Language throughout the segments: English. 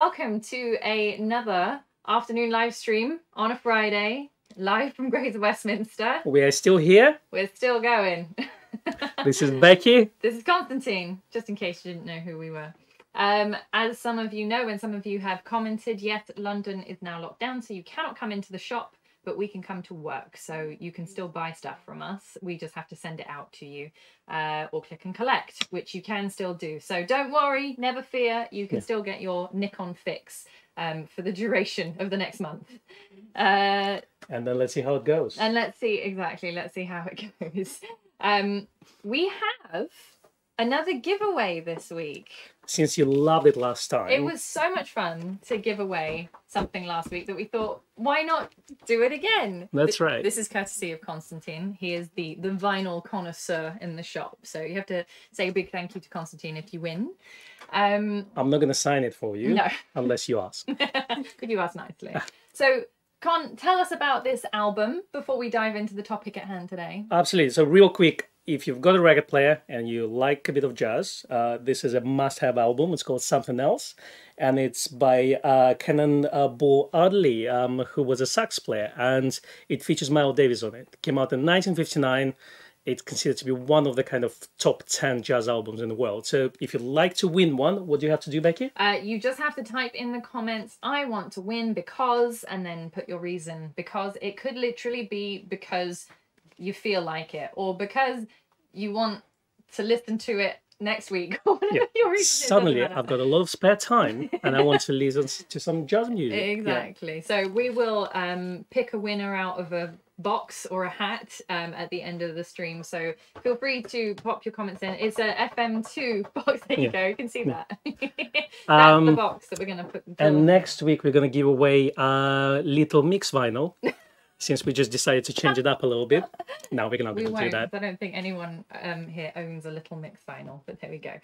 Welcome to another afternoon live stream on a Friday, live from Grays of Westminster. We are still here. We're still going. This is Becky. This is Konstantin, just in case you didn't know who we were. Um, as some of you know, and some of you have commented, yes, London is now locked down, so you cannot come into the shop, but we can come to work. So you can still buy stuff from us. We just have to send it out to you uh, or click and collect, which you can still do. So don't worry, never fear. You can Yeah. still get your Nikon fix um, for the duration of the next month. Uh, And then let's see how it goes. and let's see exactly. Let's see how it goes. Um, we have another giveaway this week. Since you loved it last time, It was so much fun to give away something last week that we thought, why not do it again? That's Th- right. This is courtesy of Konstantin. He is the the vinyl connoisseur in the shop. So you have to say a big thank you to Konstantin if you win. Um, I'm not going to sign it for you No. unless you ask. Could you ask nicely? So, Con, tell us about this album before we dive into the topic at hand today. Absolutely. So, real quick, if you've got a record player and you like a bit of jazz, uh, this is a must-have album. It's called Something Else, and it's by uh, Cannon uh, ball Adderley, um, who was a sax player, and it features Miles Davis on it. Came out in 1959. It's considered to be one of the kind of top 10 jazz albums in the world. So, if you'd like to win one, what do you have to do, Becky? Uh, you just have to type in the comments, I want to win because, and then put your reason. Because it could literally be because you feel like it, or because you want to listen to it next week, or whatever Yeah. your reason Suddenly. I've got a lot of spare time and I want to listen to some jazz music. Yeah. Exactly. So we will um, pick a winner out of a box or a hat um, at the end of the stream. So feel free to pop your comments in. It's a FM2 box. There you Yeah. go. You can see that. That's the Um, box that we're going to put. And next week, we're going to give away a Little Mix vinyl. Since we just decided to change it up a little bit. No, we're not we going to do that. I don't think anyone um, here owns a Little Mix vinyl, but there we go.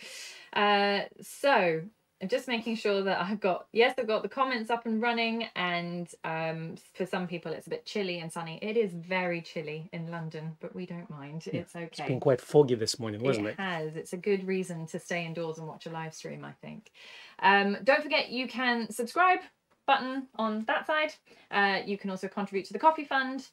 Uh, so I'm just making sure that I've got yes, I've got the comments up and running, and um, for some people it's a bit chilly and sunny. It is very chilly in London, but we don't mind. It's okay. It's been quite foggy this morning, wasn't it? has. It's a good reason to stay indoors and watch a live stream, I think. Um, don't forget you can subscribe button on that side. Uh, you can also contribute to the coffee fund,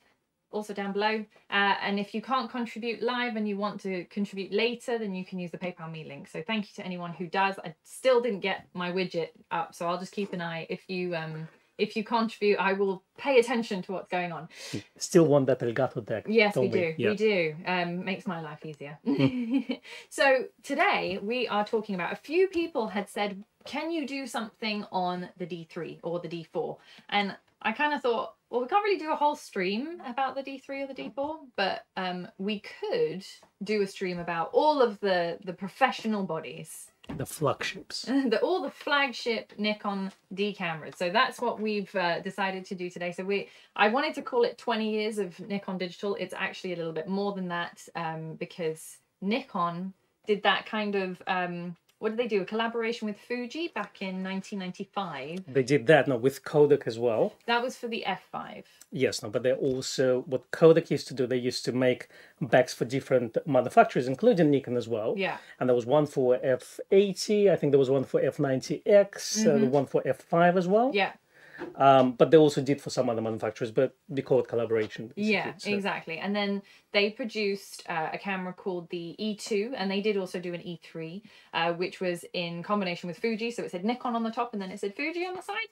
also down below. Uh, and if you can't contribute live and you want to contribute later, then you can use the PayPal me link. So thank you to anyone who does. I still didn't get my widget up, so I'll just keep an eye. If you um if you contribute, I will pay attention to what's going on. Still want that Elgato deck. Yes, we don't do. Yeah. We do. Um, makes my life easier. so today we are talking about a few people had said, "Can you do something on the D3 or the D4?" And I kind of thought, well, we can't really do a whole stream about the D3 or the D4, but um, we could do a stream about all of the the professional bodies The flagships. the, all the flagship Nikon D cameras. So that's what we've uh, decided to do today. So we, I wanted to call it 20 years of Nikon digital. It's actually a little bit more than that um, because Nikon did that kind of um, what did they do? A collaboration with Fuji back in 1995. They did that, no, with Kodak as well. That was for the F5. Yes, no, but they also, what Kodak used to do, they used to make backs for different manufacturers, including Nikon as well. Yeah. And there was one for F80, I think there was one for F90X, uh, the one for F5 as well. Mm-hmm. Yeah. Um, but they also did for some other manufacturers, but we call it collaboration. basically. Yeah, So- exactly. And then they produced uh, a camera called the E2, and they did also do an E3, uh, which was in combination with Fuji. So it said Nikon on the top, and then it said Fuji on the side.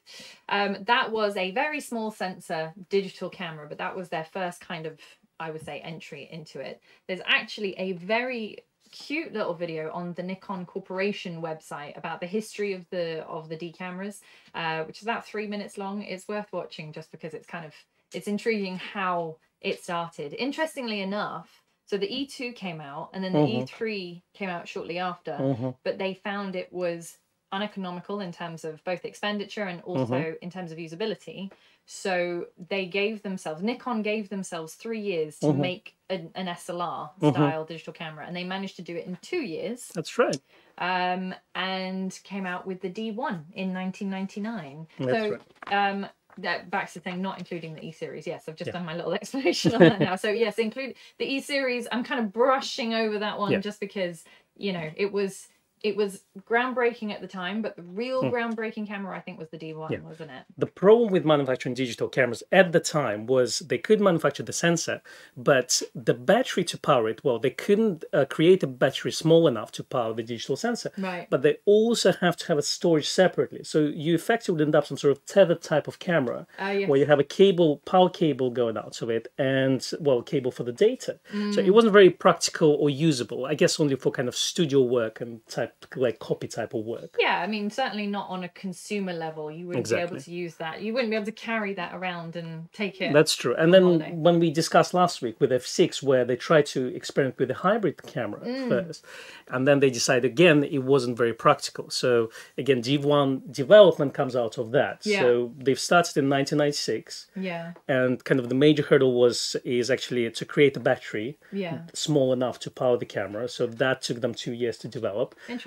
Um, that was a very small sensor digital camera, but that was their first kind of, I would say, entry into it. There's actually a very cute little video on the Nikon Corporation website about the history of the of the D cameras, uh, which is about three minutes long. It's worth watching just because it's kind of it's intriguing how it started. Interestingly enough, so the E2 came out and then the Mhm. E3 came out shortly after, Mhm. but they found it was uneconomical in terms of both expenditure and also in terms of usability. So they gave themselves, Nikon gave themselves three years to Mhm. make an, an SLR Mhm. style digital camera, and they managed to do it in two years That's right. um, and came out with the D1 in 1999. That's so, right. um, that back to the thing, not including the E series. Yes, I've just Yeah. done my little explanation on that now. So yes, include the E series. I'm kind of brushing over that one Yeah. just because you know it was it was groundbreaking at the time, but the real groundbreaking camera I think was the D1, wasn't it? the problem with manufacturing digital cameras at the time was they could manufacture the sensor, but the battery to power it, well, they couldn't uh, create a battery small enough to power the digital sensor. Right. But they also have to have a storage separately. So you effectively end up some sort of tethered type of camera Ah, yes. where you have a cable, power cable going out of it, and, well, cable for the data. So Mm. it wasn't very practical or usable, I guess only for kind of studio work and type, like copy type of work. Yeah, I mean, certainly not on a consumer level. You wouldn't be able to use that. You wouldn't be able to carry that around and take it. That's true. And then holiday. when we discussed last week with F6, where they tried to experiment with a hybrid camera Mm. first, and then they decided again it wasn't very practical. So again, D1 development comes out of that. Yeah. So they've started in 1996, yeah, and kind of the major hurdle was is actually to create a battery yeah. small enough to power the camera. So that took them two years to develop Interesting.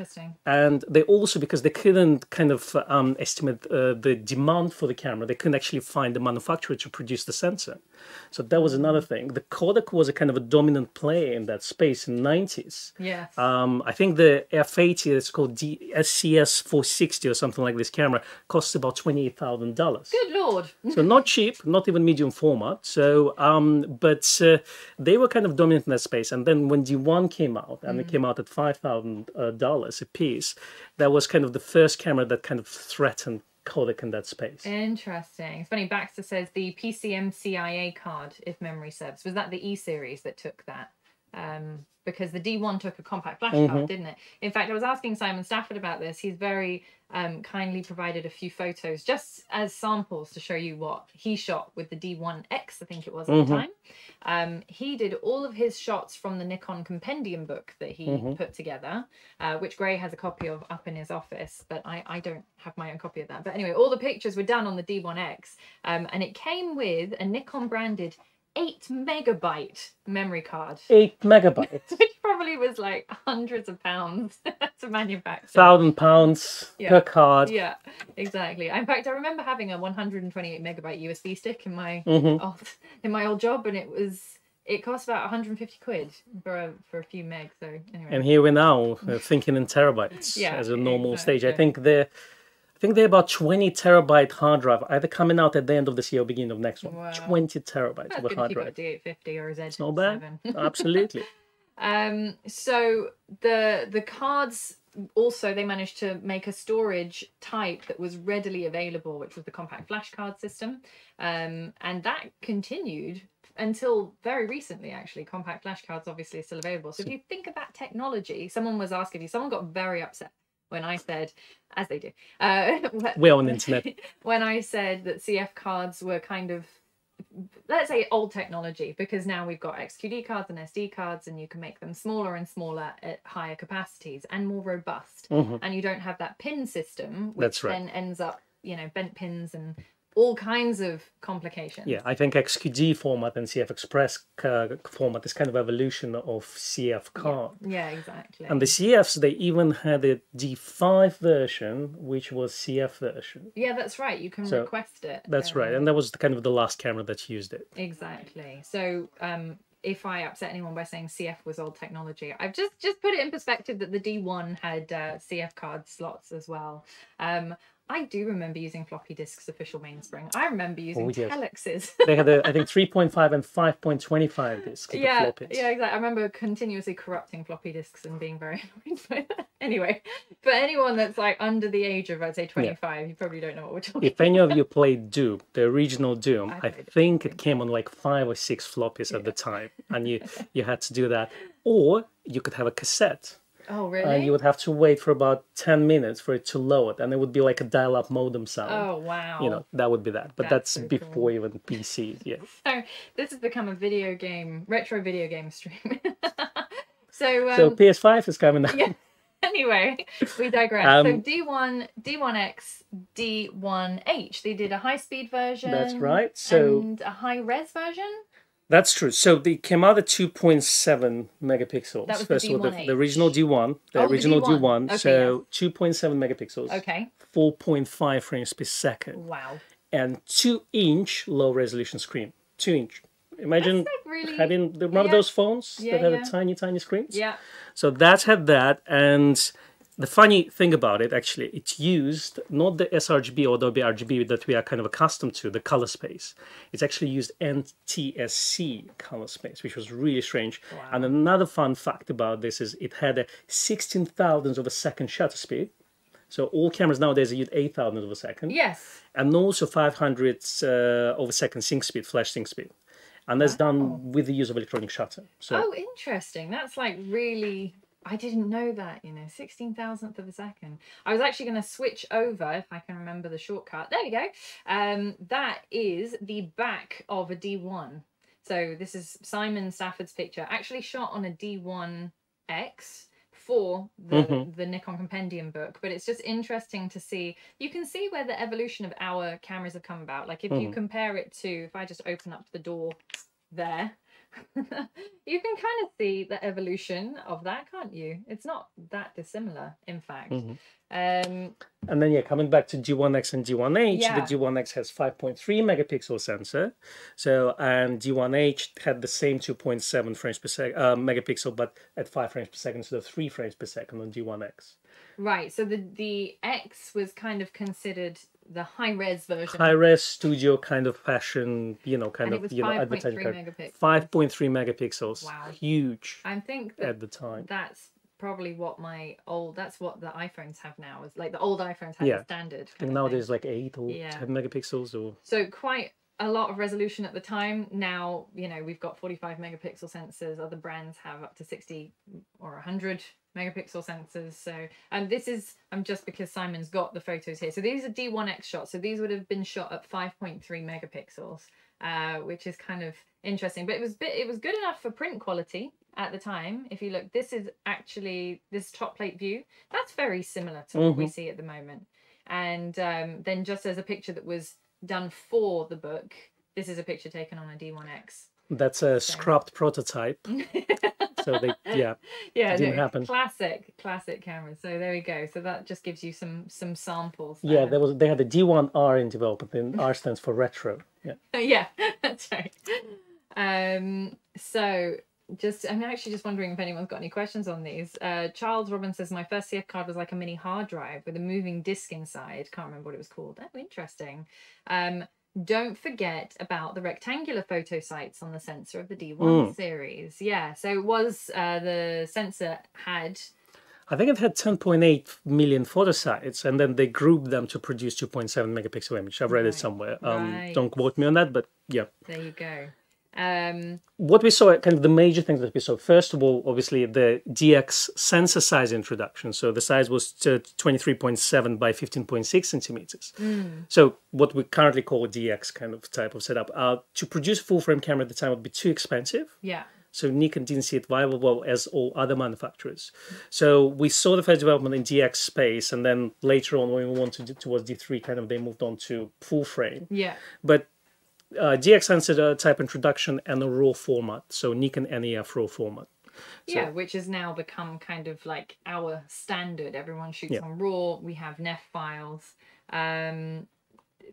And they also because they couldn't kind of um, estimate uh, the demand for the camera they couldn't actually find the manufacturer to produce the sensor so that was another thing the kodak was a kind of a dominant player in that space in the 90s Yes. um, I think the F80, it's called D- DCS 460 or something like this camera, costs about $28,000. Good lord. So not cheap, not even medium format. So, um, but uh, they were kind of dominant in that space. And then when D1 came out, and it came out at five thousand dollars a piece, that was kind of the first camera that kind of threatened Kodak in that space. Interesting. It's funny. Baxter says the PCMCIA card, if memory serves, was that the E series that took that? Um, because the D1 took a compact flash card, didn't it? In fact, I was asking Simon Stafford about this. He's very um, kindly provided a few photos just as samples to show you what he shot with the D1X, I think it was at the time. Um, he did all of his shots from the Nikon compendium book that he put together, uh, which Gray has a copy of up in his office, but I, I don't have my own copy of that. But anyway, all the pictures were done on the D1X, um, and it came with a Nikon branded 8 megabyte memory card, Eight megabytes, which probably was like hundreds of pounds to manufacture. thousand pounds Yeah. per card. Yeah, exactly. In fact, I remember having a 128 megabyte USB stick in my Mm-hmm. old in my old job, and it was it cost about 150 quid for a, for a few meg. So anyway, And here we're now uh, thinking in terabytes Yeah, as a normal stage. I think I think they're about 20 terabyte hard drive, either coming out at the end of this year or beginning of next one. Wow. 20 terabytes that's of a hard drive. D850 or a Z7. Not bad. Absolutely. Um, so the the cards also they managed to make a storage type that was readily available, which was the compact flash card system, um, and that continued until very recently. Actually, compact flash cards obviously are still available. So if you think of that technology, someone was asking you. Someone got very upset when I said, as they do, uh, We're on the internet. when I said that CF cards were kind of let's say old technology because now we've got XQD cards and SD cards and you can make them smaller and smaller at higher capacities and more robust and you don't have that pin system which. That's right. then ends up you know bent pins and all kinds of complications Yeah, I think XQD format and CF Express uh, format is kind of evolution of CF card. yeah exactly And the CFs, they even had a D5 version, which was CF version. yeah that's right you can So, request it That's um, right, and that was the, kind of the last camera that used it. Exactly. So um if I upset anyone by saying CF was old technology, I've just just put it in perspective that the D1 had uh, CF card slots as well. Um I do remember using floppy disks official mainspring. I remember oh, using Oh, yes. telexes. They had, a, I think, 3.5 and 5.25 discs. yeah, floppies. yeah, exactly. I remember continuously corrupting floppy disks and being very annoyed by that. Anyway, for anyone that's like under the age of I'd say 25, you probably don't know what we're talking If any of you played Doom, the original Doom, I I, played it. think it came on like five or six floppies at the time, and you you had to do that, or you could have a cassette, Oh, and really? you would have to wait for about ten minutes for it to load, and it would be like a dial-up modem sound. Oh, wow. You know, that would be that, but That's that's, so cool. before even PCs. Yeah, So this has become a video game, retro video game stream. so, um, so PS5 is coming out. yeah. anyway, we digress. so Um, D1, D1X, D1H. They did a high speed version. That's right. So and a high res version. That's true. So they came out at 2.7 megapixels. That was the First of all, the, D1H. the original D1, the Oh, the original D1. D1. Okay, so 2.7 megapixels, Okay. 4.5 frames per second, Wow. and 2 inch low resolution screen. 2 inch. Imagine Like really. having, remember yeah. those phones Yeah, that had yeah. a tiny, tiny screens? Yeah. So that had that, and the funny thing about it, actually, it's used not the sRGB or Adobe RGB that we are kind of accustomed to, the color space. It's actually used NTSC color space, which was really strange. Wow. And another fun fact about this is it had a 16 thousandths of a second shutter speed. So all cameras nowadays use 8 thousandths of a second. Yes. And also 500 uh, of a second sync speed, flash sync speed. And that's done with the use of electronic shutter. So Oh, interesting. That's like really. I didn't know that, you know, 16 thousandth of a second. I was actually going to switch over, if I can remember the shortcut. There we go. Um, that is the back of a D1. So this is Simon Stafford's picture, actually shot on a D1X for the, Mhm. the Nikon Compendium book. But it's just interesting to see. You can see where the evolution of our cameras have come about. Like if you Mhm. compare it to, if I just open up the door there, you can kind of see the evolution of that, can't you? It's not that dissimilar, in fact. Mhm. Um, And then, yeah, coming back to D1X and D1H, Yeah. the D1X has 5.3 megapixel sensor. So, and D1H had the same 2.7 frames per second uh, megapixel, but at 5 frames per second instead of 3 frames per second on D1X. Right. So the the X was kind of considered the high res version. High res studio kind of fashion, you know, kind of, you know, 5.3 advertising. megapixels. 5.3 megapixels. Wow. Huge I think that at the time. that's probably what my old that's what the iPhones have now is like the old iPhones have Yeah. the standard. I think nowadays like 8 or Yeah. 10 megapixels or. So quite a lot of resolution at the time. Now, you know, we've got 45 megapixel sensors. Other brands have up to 60 or 100 megapixel sensors. So, and this is um just because Simon's got the photos here. So these are D1X shots. So these would have been shot at 5.3 megapixels, uh, which is kind of interesting. But it was bit it was good enough for print quality at the time. If you look, this is actually this top plate view. That's very similar to what we see at the moment. And um, then just as a picture that was done for the book, this is a picture taken on a D1X. That's a scrapped prototype. so they, yeah. yeah, Didn't no, happen. classic, classic camera. So there we go. So that just gives you some some samples. Yeah, there. there was they had the D1R in development, and R stands for retro. Yeah. yeah, that's right. Um, so just I'm actually just wondering if anyone's got any questions on these. Uh, Charles Robin says my first CF card was like a mini hard drive with a moving disc inside. Can't remember what it was called. Oh, interesting. Um, don't forget about the rectangular photo sites on the sensor of the D1 Mm. series. Yeah, so it was uh, the sensor had I think it had 10.8 million photo sites, and then they grouped them to produce 2.7 megapixel image. I've read Right, it somewhere. Um, right. Don't quote me on that, but yeah. there you go. Um, What we saw, kind of the major things that we saw, first of all, obviously the DX sensor size introduction. So the size was 23.7 by 15.6 centimeters. So what we currently call a DX kind of type of setup. Uh, to produce a full frame camera at the time would be too expensive. yeah. So Nikon didn't see it viable as all other manufacturers. So we saw the first development in DX space, and then later on, when we wanted to towards D3, kind of they moved on to full frame. Yeah. But uh, DX sensor uh, type introduction and a RAW format, so Nikon NEF RAW format. Yeah, which has now become kind of like our standard. Everyone shoots Yeah. on RAW. We have NEF files. Um,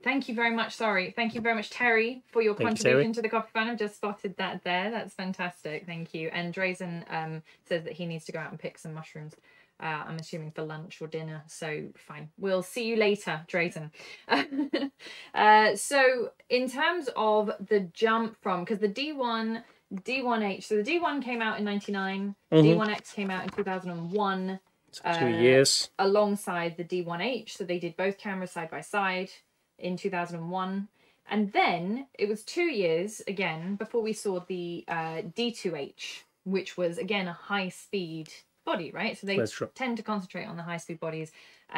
thank you very much. Sorry, thank you very much, Terry, for your Thank contribution Terry. to the coffee fund. I've just spotted that there. That's fantastic. Thank you. And Drazen um, says that he needs to go out and pick some mushrooms. Uh, I'm assuming for lunch or dinner. So fine. We'll see you later, Drazen. uh, so in terms of the jump from because the D1 D1H, so the D1 came out in 99, D1X came out in 2001 So Uh, two years. alongside the D1H. So they did both cameras side by side in 2001. And then it was two years again before we saw the uh, D2H, which was again a high speed body, right? So they tend to concentrate on the high speed bodies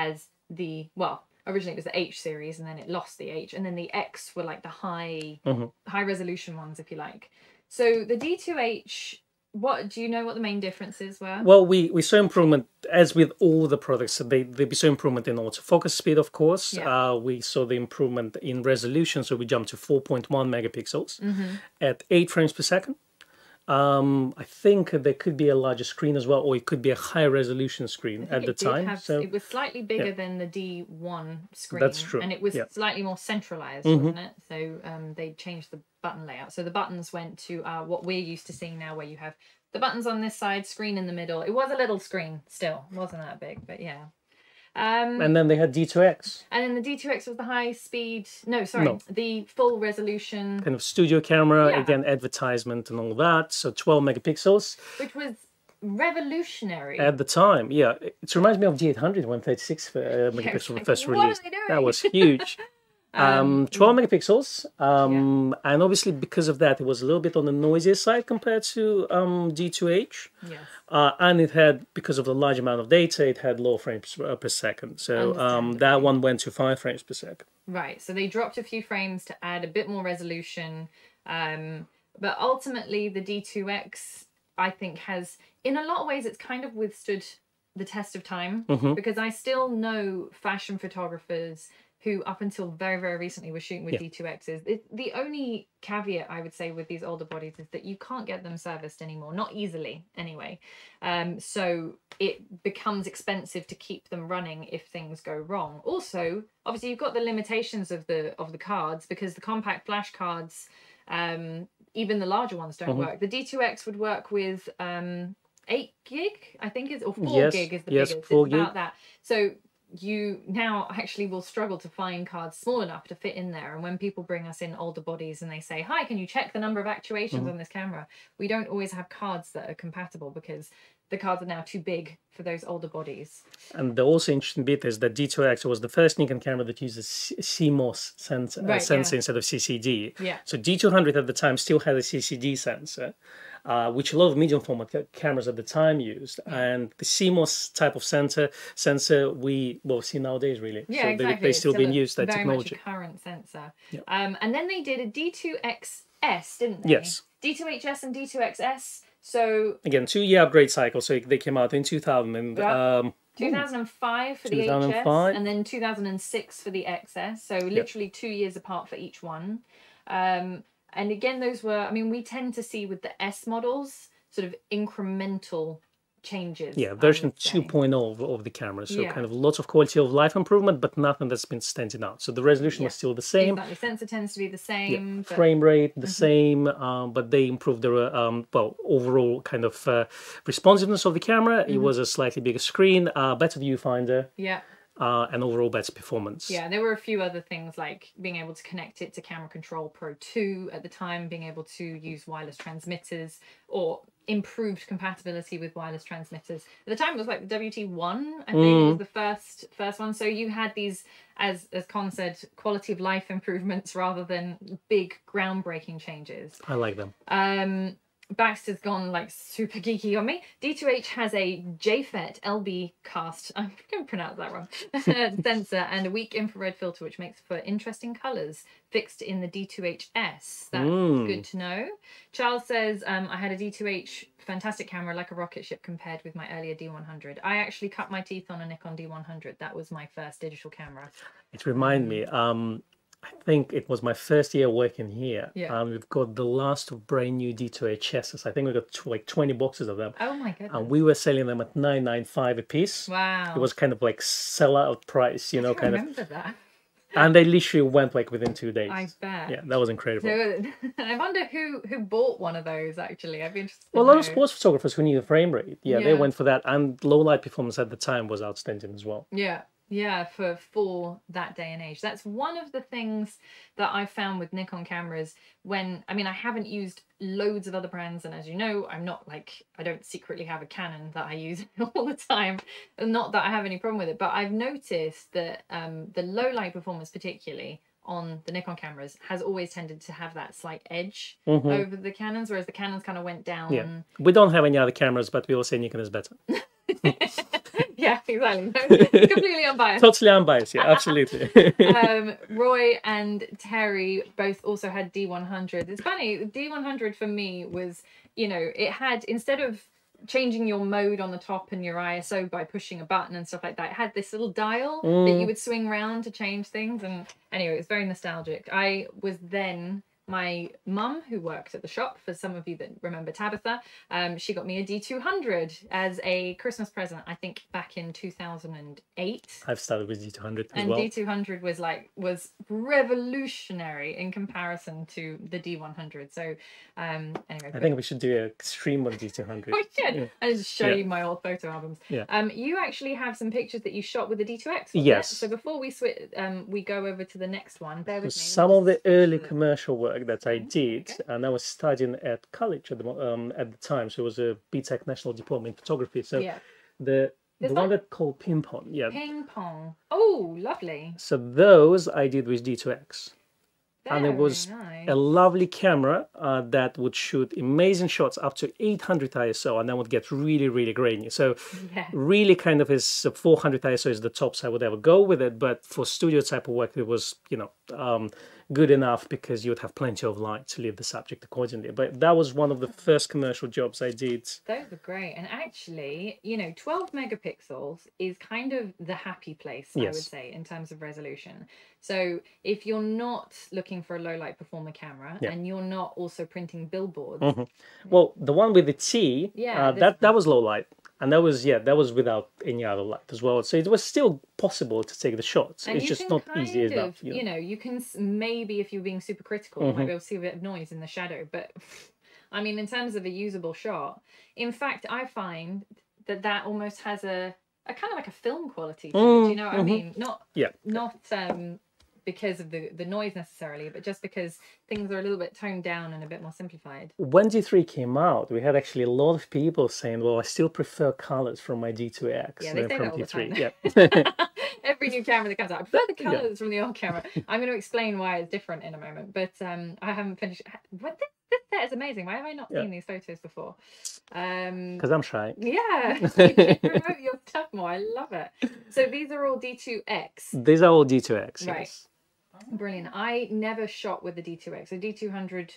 as the, well, originally it was the H series and then it lost the H. And then the X were like the high, Mhm. high resolution ones, if you like. So the D2H, what do you know what the main differences were? Well, we, we saw improvement as with all the products. They they saw improvement in autofocus speed, of course. Yeah. Uh, we saw the improvement in resolution, so we jumped to 4.1 megapixels Mm-hmm. at eight frames per second. Um, I think there could be a larger screen as well, or it could be a higher resolution screen at the time. have- so it was slightly bigger than the D1 screen. That's true, And it was yeah. Slightly more centralized, wasn't it? So um, they changed the button layout. So the buttons went to uh, what we're used to seeing now, where you have the buttons on this side, screen in the middle. It was a little screen still, wasn't that big, but yeah. Um, And then they had D2X, and then the D2X was the high speed. No, sorry, No. the full resolution, kind of studio camera, Yeah. again, advertisement and all that. So 12 megapixels which was revolutionary. at the time. Yeah, it reminds me of D800 when 36 uh, megapixels were like, first what are released. they That was huge. Um, 12 megapixels, um, and obviously because of that, it was a little bit on the noisier side compared to um, D2H. yes. Uh, and it had, because of the large amount of data, it had low frames per, per second. So um, that one went to five frames per second. Right. So they dropped a few frames to add a bit more resolution. Um, but ultimately, the D2X, I think, has, in a lot of ways, it's kind of withstood the test of time because I still know fashion photographers who, up until very, very recently, were shooting with Yeah. D2Xs. It, the only caveat I would say with these older bodies is that you can't get them serviced anymore, not easily anyway. Um, so it becomes expensive to keep them running if things go wrong. Also, obviously, you've got the limitations of the of the cards because the compact flash cards, um, even the larger ones don't work. The D2X would work with um, eight gig, I think is or four Yes, gig is the yes, biggest. four it's about that. So you now actually will struggle to find cards small enough to fit in there. And when people bring us in older bodies and they say, "Hi, can you check the number of actuations Mm-hmm. on this camera?" We don't always have cards that are compatible because the cards are now too big for those older bodies. And the also interesting bit is that D2X was the first Nikon camera that uses CMOS sensor, uh, sensor yeah. instead of CCD. Yeah. So D200 at the time still had a CCD sensor, uh, which a lot of medium format ca- cameras at the time used. And the CMOS type of sensor sensor we well see nowadays really. Yeah, so exactly. they, they It's still being used that very technology. much a current sensor. Um, and then they did a D2XS, didn't they? Yes. D2HS and D2XS. So Again, two year upgrade cycle. So they came out in 2000 and Yeah. um, 2005 for the 2005. HS and then 2006 for the XS. So literally two years apart for each one. Um, and again, those were, I mean, we tend to see with the S models sort of incremental changes. yeah, version would say. 2.0 of, of the camera. So Yeah. kind of lots of quality of life improvement, but nothing that's been standing out. So the resolution was still the same. Exactly. Sensor tends to be the same. but- frame rate Mm-hmm. the same um, but they improved the um, well overall kind of uh, responsiveness of the camera Mm-hmm. it was a slightly bigger screen uh, better viewfinder yeah. Uh, and overall better performance Yeah, there were a few other things like being able to connect it to Camera Control Pro 2 at the time, being able to use wireless transmitters or improved compatibility with wireless transmitters. At the time it was like the WT1, I think Mm. was the first first one. So you had these as as Con said, quality of life improvements rather than big groundbreaking changes. i like them Um, Baxter's gone like super geeky on me. D2H has a JFET LB cast, I'm going to pronounce that wrong, sensor and a weak infrared filter, which makes for interesting colours fixed in the D2HS. That's Mm. good to know. Charles says, um, I had a D2H fantastic camera like a rocket ship compared with my earlier D100. I actually cut my teeth on a Nikon D100. That was my first digital camera. it reminded me um, i think it was my first year working here Yeah. um, we've got the last of brand new d2hs's i think we got tw- like 20 boxes of them Oh my goodness. and we were selling them at 995 a piece wow. it was kind of like sellout price you know I kind of remember that. and they literally went like within two days I bet. yeah that was incredible So I wonder who who bought one of those. Actually, I'd be interested. Well, a lot of sports photographers who need a frame rate, yeah, they went for that, and low light performance at the time was outstanding as well. Yeah, yeah, for for that day and age. That's one of the things that I found with Nikon cameras. When I mean, I haven't used loads of other brands, and as you know, I'm not like I don't secretly have a Canon that I use all the time. Not that I have any problem with it, but I've noticed that um, the low light performance, particularly on the Nikon cameras, has always tended to have that slight edge over the Canons, whereas the Canons kind of went down. Mm-hmm. Yeah, we don't have any other cameras, but we will say Nikon is better. yeah, exactly. Completely unbiased. Totally unbiased, yeah, absolutely. um, Roy and Terry both also had D100. It's funny, D100 for me was, you know, it had, instead of changing your mode on the top and your ISO by pushing a button and stuff like that, it had this little dial that you would swing round to change things. And anyway, it was very nostalgic. I was then, my mum, who worked at the shop, for some of you that remember Tabitha, um, she got me a D200 as a Christmas present, I think back in 2008. I've started with D200 as And well. D200 was like, was revolutionary in comparison to the D100. So, um, anyway. I think we should do a stream on D200. we should. Yeah. I just show Yeah. you my old photo albums. Yeah. Um, you actually have some pictures that you shot with the D2X. wasn't it? Yes. So before we switch, um, we go over to the next one. Bear with me. Some of the early commercial work that I did, Okay. and I was studying at college at the um, at the time, so it was a BTEC National Diploma in Photography. So Yeah. the the one that- that called ping pong, yeah. Ping pong. Oh, lovely. So those I did with D2X. and it was nice. a lovely camera uh, that would shoot amazing shots up to 800 ISO and then would get really, really grainy. So, Yeah. really kind of is 400 ISO is the tops I would ever go with it. But for studio type of work, it was, you know, um, good enough because you would have plenty of light to lead the subject accordingly. But that was one of the first commercial jobs I did. Those are great. And actually, you know, 12 megapixels is kind of the happy place, I would say, in terms of resolution. So if you're not looking for a low light performer camera Yeah. and you're not also printing billboards, Well, the one with the T, Yeah, uh, that that was low light, and that was yeah, that was without any other light as well. So it was still possible to take the shots. and it's just not easy of, enough. you You know. know, you can maybe if you're being super critical, you Mm-hmm. might be able to see a bit of noise in the shadow. But I mean, in terms of a usable shot, in fact, I find that that almost has a a kind of like a film quality to it. Do you know what I mean? Not Mm, mm-hmm. Yeah. not um because of the the noise necessarily, but just because things are a little bit toned down and a bit more simplified. When D3 came out, we had actually a lot of people saying, "Well, I still prefer colors from my D2X Yeah, than from that all the D3." time. Yeah, Every new camera that comes out, I prefer the colors from the old camera. I'm going to explain why it's different in a moment, but um, I haven't finished. What this, this set is amazing. Why have I not Yeah. seen these photos before? Um, because I'm shy. yeah, you promote your stuff more. I love it. So these are all D2X. These are all D2X. Right. Yes. Brilliant. I never shot with the D2X. So D200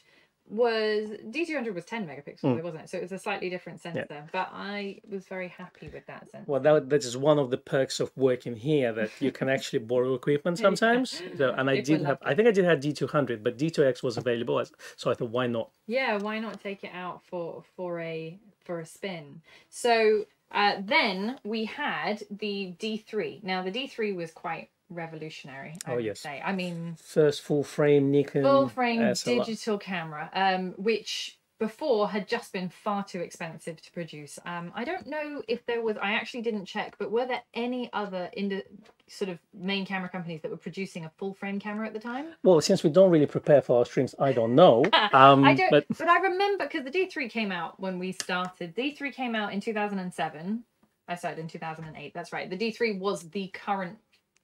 was D200 was 10 megapixels, wasn't it? So it was a slightly different sensor, but I was very happy with that sensor. Well, that, that is one of the perks of working here that you can actually borrow equipment sometimes. So, and I did have, I think I did have D200, but D2X was available, so I thought, why not? Yeah, why not take it out for for a for a spin? So uh, then we had the D3. Now the D3 was quite revolutionary. I Oh, would yes. say. I mean, First full frame Nikon full frame SLR. digital camera, um, which before had just been far too expensive to produce. Um, I don't know if there was. I actually didn't check, but were there any other in the sort of main camera companies that were producing a full frame camera at the time? Well, since we don't really prepare for our streams, I don't know. Um, I don't, but but, I remember because the D3 came out when we started. D3 came out in 2007. I started in 2008. That's right. The D3 was the current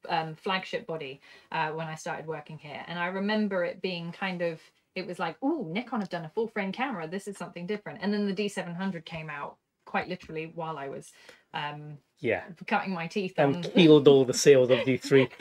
um, flagship body uh, when I started working here, and I remember it being kind of. It was like, oh, Nikon have done a full frame camera. This is something different." And then the D700 came out quite literally while I was um, yeah, cutting my teeth on and killed all the sales of D3.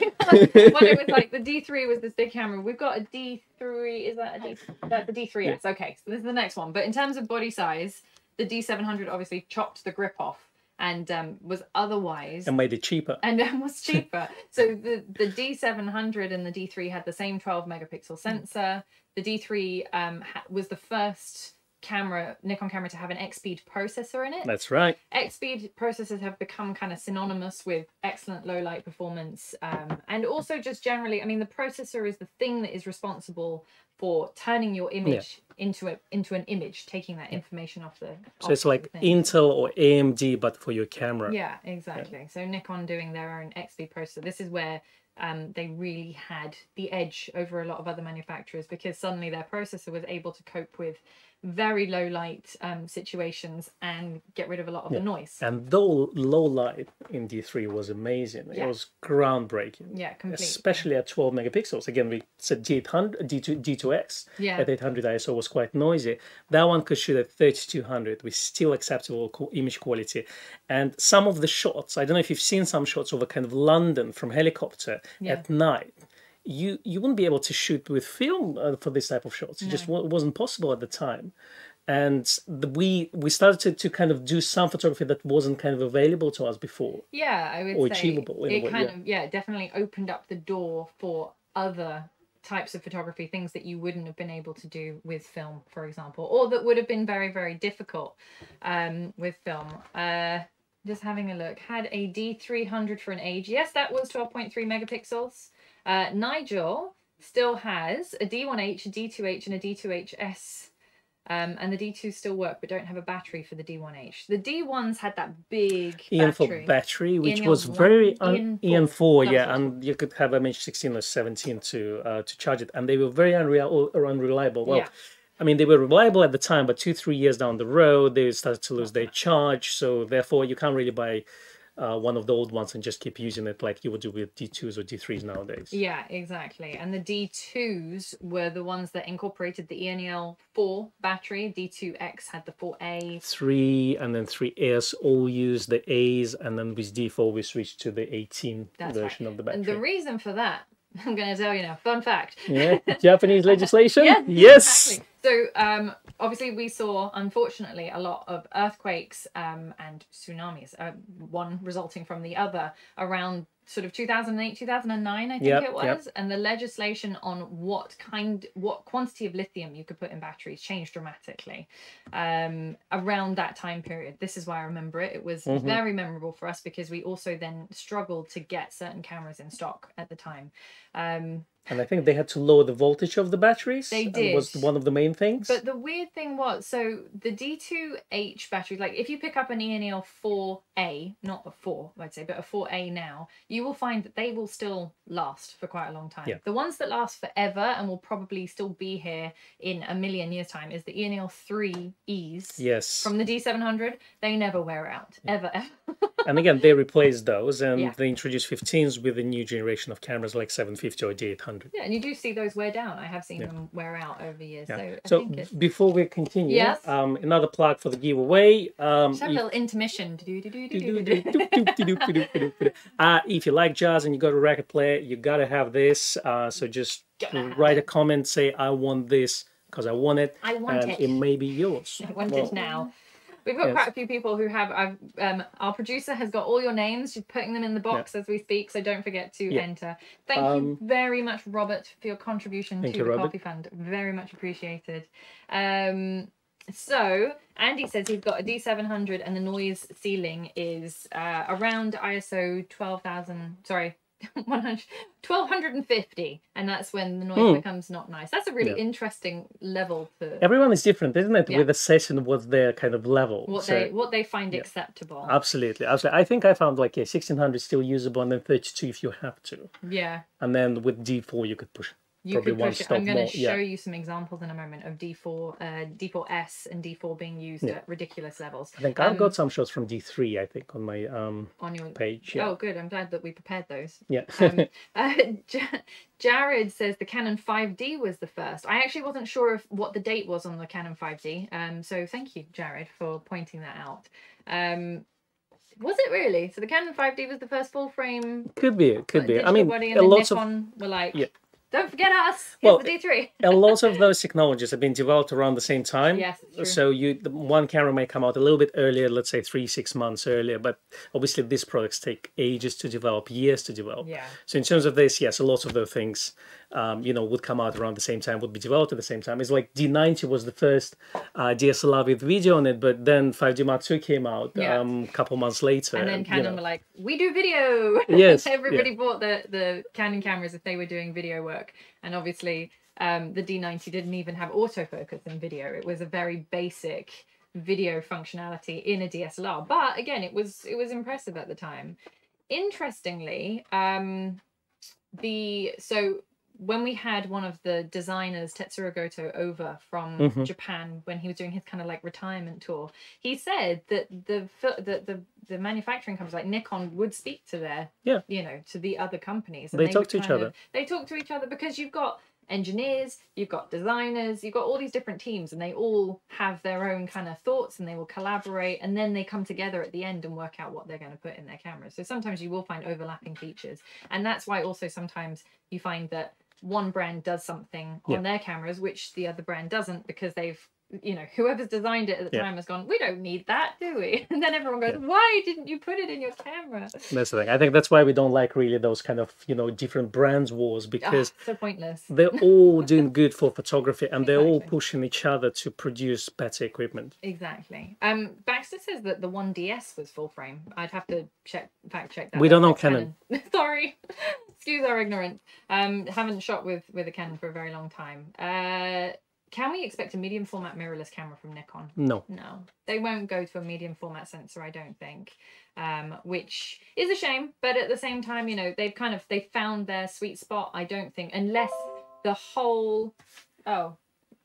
when it was like the D3 was this big camera. We've got a D3. Is that a D? That's the D3S. Okay, so this is the next one. But in terms of body size, the D700 obviously chopped the grip off and um, was otherwise and made it cheaper. and was cheaper. so the the D700 and the D3 had the same 12 megapixel sensor. The D3 um, ha- was the first camera Nikon camera to have an EXPEED processor in it. That's right. EXPEED processors have become kind of synonymous with excellent low light performance um, and also just generally, I mean, the processor is the thing that is responsible for turning your image into a into an image, taking that information off the. So it's like Intel or AMD, but for your camera. Yeah, exactly. So Nikon doing their own EXPEED processor. This is where um, they really had the edge over a lot of other manufacturers because suddenly their processor was able to cope with very low light um, situations and get rid of a lot of the noise. And though low light in D3 was amazing, Yeah. it was groundbreaking. Yeah, completely. Especially at 12 megapixels. Again, we said D800, D2, D2X Yeah. at 800 ISO was quite noisy. That one could shoot at 3200 with still acceptable co- image quality. And some of the shots, I don't know if you've seen some shots over kind of London from helicopter Yeah. at night. You you wouldn't be able to shoot with film uh, for this type of shots. It just wa- wasn't possible at the time. And the, we we started to, to kind of do some photography that wasn't kind of available to us before. Yeah, I would or say achievable a it way, kind yeah. of yeah definitely opened up the door for other types of photography, things that you wouldn't have been able to do with film, for example, or that would have been very, very difficult um, with film. Uh, just having a look. Had a D300 for an age. Yes, that was 12.3 megapixels. Uh, Nigel still has a D1H, a D2H, and a D2HS. Um, and the D2s still work, but don't have a battery for the D1H. The D1s had that big Ian battery. battery, which Ian was very Ian un- Ian four. four, yeah, was and you could have MH16 or 17 to uh, to charge it, and they were very unreal or unreliable. Well, Yeah. I mean, they were reliable at the time, but two three years down the road, they started to lose their charge. So therefore, you can't really buy uh, one of the old ones and just keep using it like you would do with D2s or D3s nowadays. Yeah, exactly. And the D2s were the ones that incorporated the ENEL 4 battery. D2X had the 4A. Three and then three S all use the A's, and then with D4 we switched to the 18 That's version right. of the And battery. the reason for that, I'm going to tell you now, fun fact. Yeah, Japanese legislation. Yeah, yes. exactly. So, um, obviously, we saw, unfortunately, a lot of earthquakes um, and tsunamis, uh, one resulting from the other, around sort of 2008, 2009, I think Yep, it was. yep. And the legislation on what kind, what quantity of lithium you could put in batteries changed dramatically um, around that time period. This is why I remember it. It was Mhm. very memorable for us because we also then struggled to get certain cameras in stock at the time. Um, And I think they had to lower the voltage of the batteries. They did. Was one of the main things. But the weird thing was, so the D2H battery, like if you pick up an ENEL 4A, not a 4, I'd say, but a 4A now, you will find that they will still last for quite a long time. Yeah. The ones that last forever and will probably still be here in a million years' time is the E ENEL 3Es. yes. From the D700, they never wear out, ever, ever. and again, they replaced those, and Yeah. they introduced 15s with a new generation of cameras like 750 or D800. Yeah, and you do see those wear down. I have seen them wear out over years. Yeah. So I So think it's before we continue, Yes. um, another plug for the giveaway. Um, just have a little intermission. Uh, if you like jazz and you go to record player, you gotta have this. Uh, so just write a comment, say I want this because I want it, I want and it. it may be yours. I want Well, it now. We've got Yes. quite a few people who have. I've, um, our producer has got all your names. She's putting them in the box as we speak, so don't forget to Yeah. enter. Thank you Um, very much, Robert, for your contribution to you, the Robert. Coffee Fund. Very much appreciated. Um, so Andy says he's got a D700 and the noise ceiling is uh, around ISO 12,000. Sorry. 100, 1250 and that's when the noise Hmm. becomes not nice that's a really Yeah. interesting level to Everyone is different, isn't it? Yeah. With session what's their kind of level. what So- they what they find yeah. acceptable Absolutely, absolutely. I think I found like a 1600 still usable, and then 32 if you have to, yeah and then with D4 you could push. You Probably could one push it i'm going to yeah. show you some examples in a moment of d4 uh, d4s and d4 being used Yeah. at ridiculous levels I think I've Um, got some shots from D3. I think on my um on your page. Yeah, oh good i'm glad that we prepared those yeah. um, uh, Jared says the Canon 5D was the first. I actually wasn't sure of what the date was on the Canon 5D. Um, so thank you, Jared, for pointing that out. Um, was it really? So the Canon 5D was the first full frame. could be, it could be. I mean, a lots of were like, Yeah. Don't forget us. Here's Well, the D3. a lot of those technologies have been developed around the same time. Yes. So you, the one camera may come out a little bit earlier, let's say three, six months earlier, but obviously these products take ages to develop, years to develop. Yeah. So in terms of this, yes, a lot of those things, um, you know, would come out around the same time, would be developed at the same time. It's like D90 was the first uh, DSLR with video on it, but then 5D Mark II came out Yeah. um, a couple months later. And then you Canon know. were like, we do video. Yes, Everybody bought the, the Canon cameras if they were doing video work. And obviously, um, the D90 didn't even have autofocus in video. It was a very basic video functionality in a DSLR. But again, it was it was impressive at the time. Interestingly, um, the so when we had one of the designers Tetsuro Goto over from Mhm. Japan when he was doing his kind of like retirement tour, he said that the fil- the the, the manufacturing companies like Nikon would speak to their Yeah. you know to the other companies. They talk to each kind other. They talk to each other because you've got engineers, you've got designers, you've got all these different teams, and they all have their own kind of thoughts, and they will collaborate, and then they come together at the end and work out what they're going to put in their cameras. So sometimes you will find overlapping features, and that's why also sometimes you find that one brand does something on Yeah. their cameras which the other brand doesn't because they've you know, whoever's designed it at the Yeah. time has gone, we don't need that, do we? And then everyone goes, why didn't you put it in your camera? That's the thing. I think that's why we don't like really those kind of you know different brands wars Ah, because so pointless. they're all doing good for photography and they're all pushing each other to produce better equipment. Exactly. Um, Baxter says that the one DS was full frame. I'd have to check fact check that. We don't know not Sorry, excuse our ignorance. Um, haven't shot with with a Canon for a very long time. Uh, can we expect a medium format mirrorless camera from Nikon? No. No, they won't go to a medium format sensor, I don't think. Um, which is a shame, but at the same time, you know, they've kind of they found their sweet spot. I don't think unless the whole oh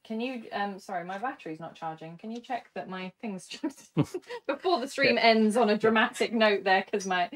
can you um sorry my battery's not charging can you check that my thing's before the stream ends on a dramatic note there because my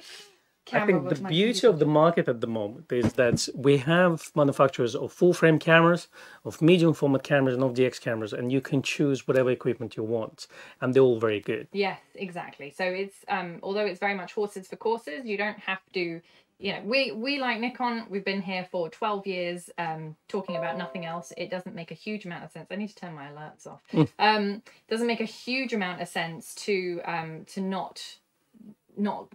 I think the beauty of the market at the moment is that we have manufacturers of full frame cameras, of medium format cameras, and of DX cameras, and you can choose whatever equipment you want, and they're all very good. Yes, exactly. So it's um although it's very much horses for courses, you don't have to you know, we we like Nikon, we've been here for 12 years um talking about nothing else. It doesn't make a huge amount of sense. I need to turn my alerts off. um doesn't make a huge amount of sense to um to not not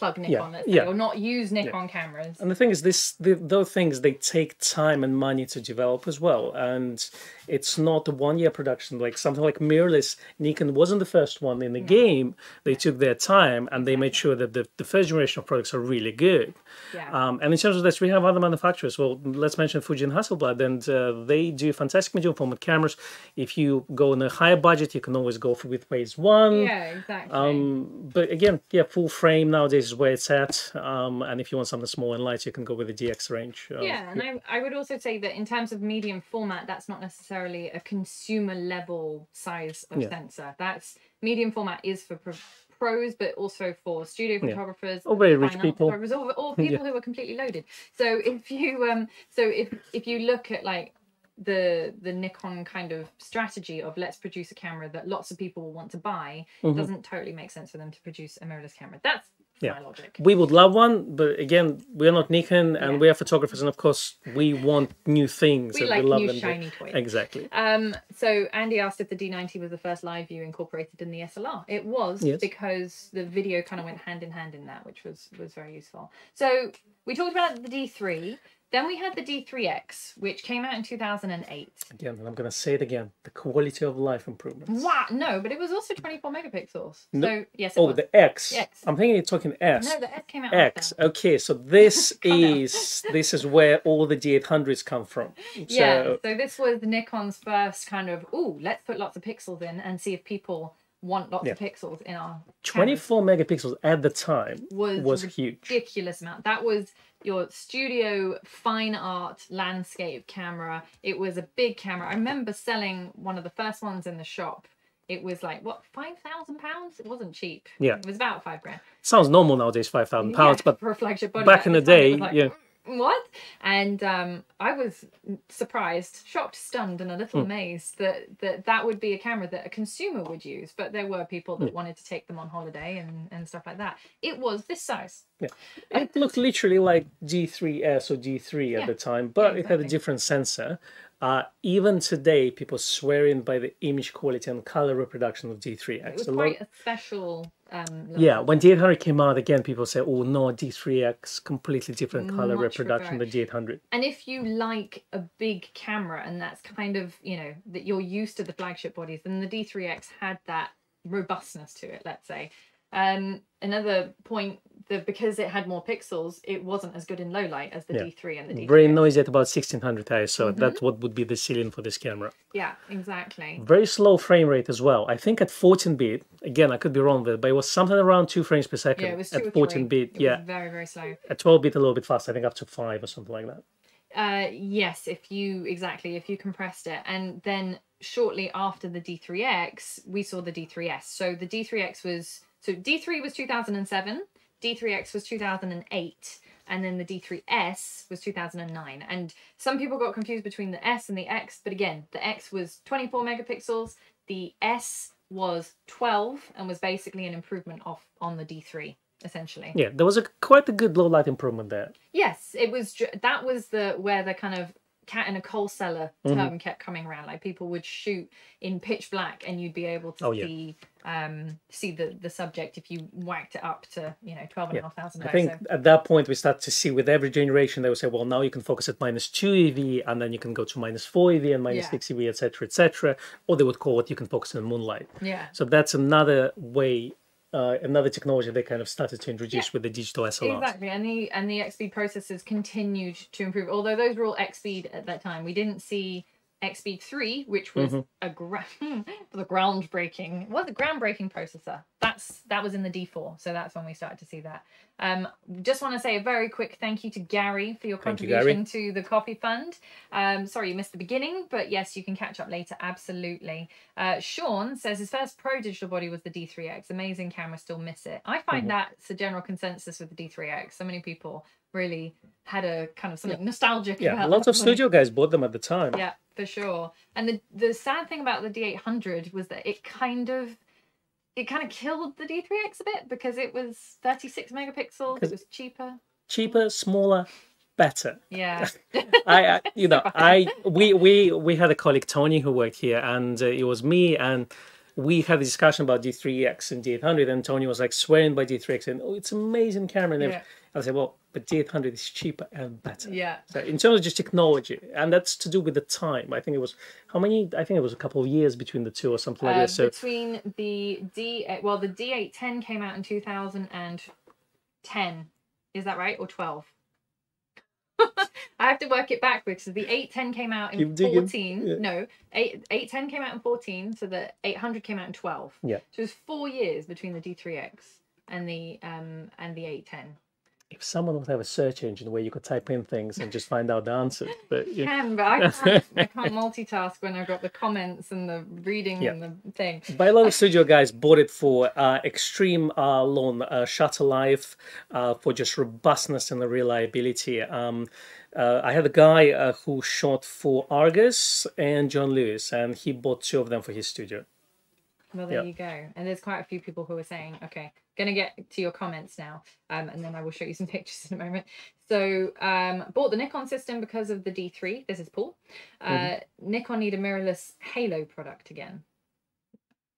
plug Nikon say, yeah. or not use Nikon cameras. And the thing is, this the, those things they take time and money to develop as well, and it's not a one-year production. Like something like mirrorless, Nikon wasn't the first one in the game. They took their time and they made sure that the, the first generation of products are really good. Yeah. Um, and in terms of this, we have other manufacturers. Well, let's mention Fuji and Hasselblad, and uh, they do fantastic medium format cameras. If you go on a higher budget, you can always go for with Phase One. yeah, exactly. Um, but again, yeah, full frame nowadays is where it's at. Um, and if you want something small and light, you can go with the DX range. Uh, yeah, and I, I would also say that in terms of medium format, that's not necessarily a consumer level size of Yeah. sensor. That's medium format is for pro- pros, but also for studio photographers, Or very rich people. or, or people who are completely loaded. So if you um, so if if you look at like the the Nikon kind of strategy of let's produce a camera that lots of people will want to buy, Mm-hmm. doesn't totally make sense for them to produce a mirrorless camera. That's Yeah. my logic. We would love one, but again, we're not Nikon and Yeah. we are photographers, and of course, we want new things. We and like we love new them. shiny toys. Exactly. Um, so Andy asked if the D90 was the first live view incorporated in the SLR. It was Yes. because the video kind of went hand in hand in that, which was was very useful. So we talked about the D3. Then we had the D3X, which came out in 2008. Again, and I'm going to say it again the quality of life improvements. Wow, no, but it was also 24 megapixels. So yes, it Oh, was. the X. X. am thinking you're talking S. no, the S came out X. after. Okay, so this is this is where all the D800s come from. Yeah, So, so this was Nikon's first kind of, ooh, let's put lots of pixels in and see if people want lots of pixels in our cameras. 24 megapixels at the time was, was huge. ridiculous amount. That was your studio fine art landscape camera. It was a big camera. I remember selling one of the first ones in the shop. It was like what five thousand pounds? It wasn't cheap. Yeah. it was about five grand. Sounds normal nowadays, 5,000 pounds, Yeah, but for a flagship body, back in the day, like, yeah. What? And um, I was surprised, shocked, stunned, and a Hmm. little amazed that, that that would be a camera that a consumer would use. But there were people that wanted to take them on holiday and, and stuff like that. It was this size. Yeah. It looked literally like D3S or D3 at Yeah. the time, but it had a different sensor. Uh, even today, people swearing by the image quality and color reproduction of D3X. It was A lot- quite a special. Um, yeah, when D800 came out again, people say, "Oh no, D3X completely different color reproduction than D800." And if you like a big camera and that's kind of, you know, that you're used to the flagship bodies, then the D3X had that robustness to it, let's say. Um, another point that because it had more pixels, it wasn't as good in low light as the Yeah. D3 and the D3. Very noisy at about 1600 ISO. Mm-hmm. That's what would be the ceiling for this camera. Yeah, exactly. Very slow frame rate as well. I think at 14 bit, again, I could be wrong with it, but it was something around two frames per second Yeah, it was two at 14 three. bit. It yeah, very, very slow. at 12 bit a little bit faster. I think up to five or something like that. Uh, yes, if you exactly if you compressed it, and then shortly after the D3X, we saw the D3S. So the D3X was so D3 was 2007, D3X was 2008, and then the D3S was 2009. And some people got confused between the S and the X, but again, the X was 24 megapixels, the S was 12, and was basically an improvement off on the D3 essentially. Yeah, there was a quite a good low light improvement there. Yes, it was. That was the where the kind of cat in a coal cellar Mm-hmm. term kept coming around. Like people would shoot in pitch black, and you'd be able to Oh, yeah. see um see the the subject if you whacked it up to you know twelve and a half thousand. I think at that point we start to see with every generation they will say, well, now you can focus at minus two EV, and then you can go to minus four EV and minus Yeah. six EV, etc., etc. Or they would call it you can focus in the moonlight. yeah. So that's another way, uh, another technology they kind of started to introduce Yeah. with the digital SLRs. Exactly, and the and the EXPEED processors continued to improve. Although those were all EXPEED at that time, we didn't see EXPEED three, which was Mm-hmm. a gra- the groundbreaking, was a groundbreaking processor. That's that was in the D4, so that's when we started to see that. Um, just want to say a very quick thank you to Gary for your Thank you, contribution to the Coffee Fund. Um, sorry you missed the beginning, but yes, you can catch up later. Absolutely. Uh, Sean says his first pro digital body was the D3X. Amazing camera, still miss it. I find that's a general consensus with the D3X. So many people really had a kind of something nostalgic Yeah, about lots that of studio guys bought them at the time. Yeah, for sure. And the the sad thing about the D800 was that it kind of it kind of killed the D3X a bit because it was 36 megapixels. It was cheaper. Cheaper, smaller, better. Yeah. I, I you know I we we we had a colleague Tony who worked here and uh, it was me and we had a discussion about D3X and D800 and Tony was like swearing by D3X and oh it's amazing camera and everything. I said well but D800 is cheaper and better. yeah. So in terms of just technology and that's to do with the time. I think it was how many I think it was a couple of years between the two or something like Uh, that. So between the D well the D810 came out in 2010. Is that right or 12? I have to work it backwards. So the 810 came out in Keep 14. Yeah. No, 8 810 came out in 14, so the 800 came out in 12. Yeah. So it was 4 years between the D3X and the um and the 810. If someone would have a search engine where you could type in things and just find out the answers, but you Can, but I can't, I can't multitask when I've got the comments and the reading Yeah. and the thing. But a lot of studio guys bought it for uh, extreme uh, long uh, shutter life, uh, for just robustness and the reliability. Um, uh, I had a guy uh, who shot for Argos and John Lewis, and he bought two of them for his studio. Well, there Yeah. you go. And there's quite a few people who are saying, okay, gonna get to your comments now, um, and then I will show you some pictures in a moment. So, um, bought the Nikon system because of the D3. This is Paul. Uh, Nikon need a mirrorless Halo product again.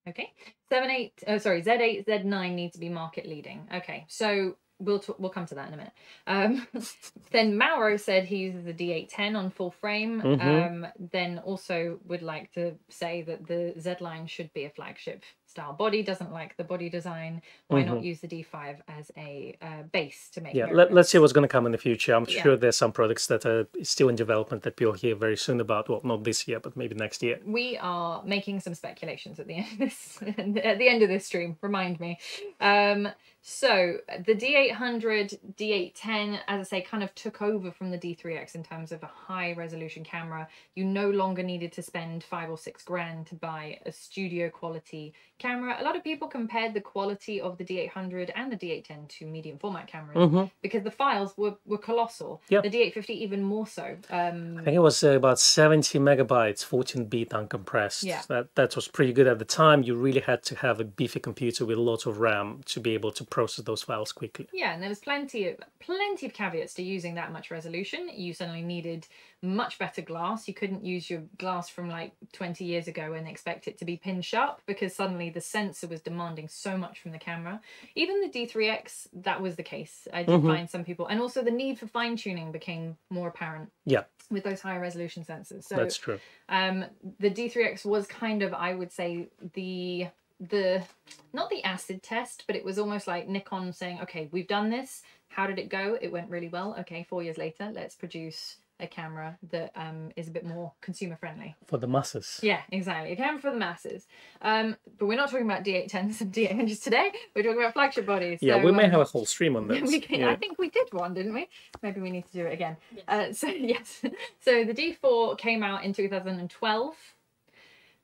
Okay, seven eight. Oh, sorry, Z8, Z9 need to be market leading. Okay, so we'll talk, we'll come to that in a minute. Um, then Mauro said he uses the D810 on full frame. Mhm. Um, then also would like to say that the Z line should be a flagship style body. Doesn't like the body design. Why not use the D5 as a uh, base to make? Yeah, let, let's see what's going to come in the future. I'm Yeah. sure there's some products that are still in development that we'll hear very soon about. Well, not this year, but maybe next year. we are making some speculations at the end of this at the end of this stream remind me um so the d800 d810 as i say kind of took over from the d3x in terms of a high resolution camera you no longer needed to spend five or six grand to buy a studio quality camera a lot of people compared the quality of the d800 and the d810 to medium format cameras Mhm. because the files were, were colossal Yeah. the d850 even more so um I think it was uh, about 70 megabytes, 14 bit uncompressed. Yeah. That that was pretty good at the time. You really had to have a beefy computer with a lot of RAM to be able to process those files quickly. Yeah, and there was plenty of plenty of caveats to using that much resolution. You suddenly needed much better glass. You couldn't use your glass from like 20 years ago and expect it to be pin sharp because suddenly the sensor was demanding so much from the camera. Even the D3X, that was the case. I did find some people, and also the need for fine tuning became more apparent Yeah, with those higher resolution sensors. So that's true. um the d3x was kind of i would say the the not the acid test but it was almost like nikon saying okay we've done this how did it go it went really well okay four years later let's produce a camera that um is a bit more consumer friendly For the masses. yeah exactly a camera for the masses um but we're not talking about d810s and d800s today we're talking about flagship bodies Yeah, So, we may um, have a whole stream on this. we can, yeah. I think we did one, didn't we? Maybe we need to do it again. Uh, so yes, so the D4 came out in 2012.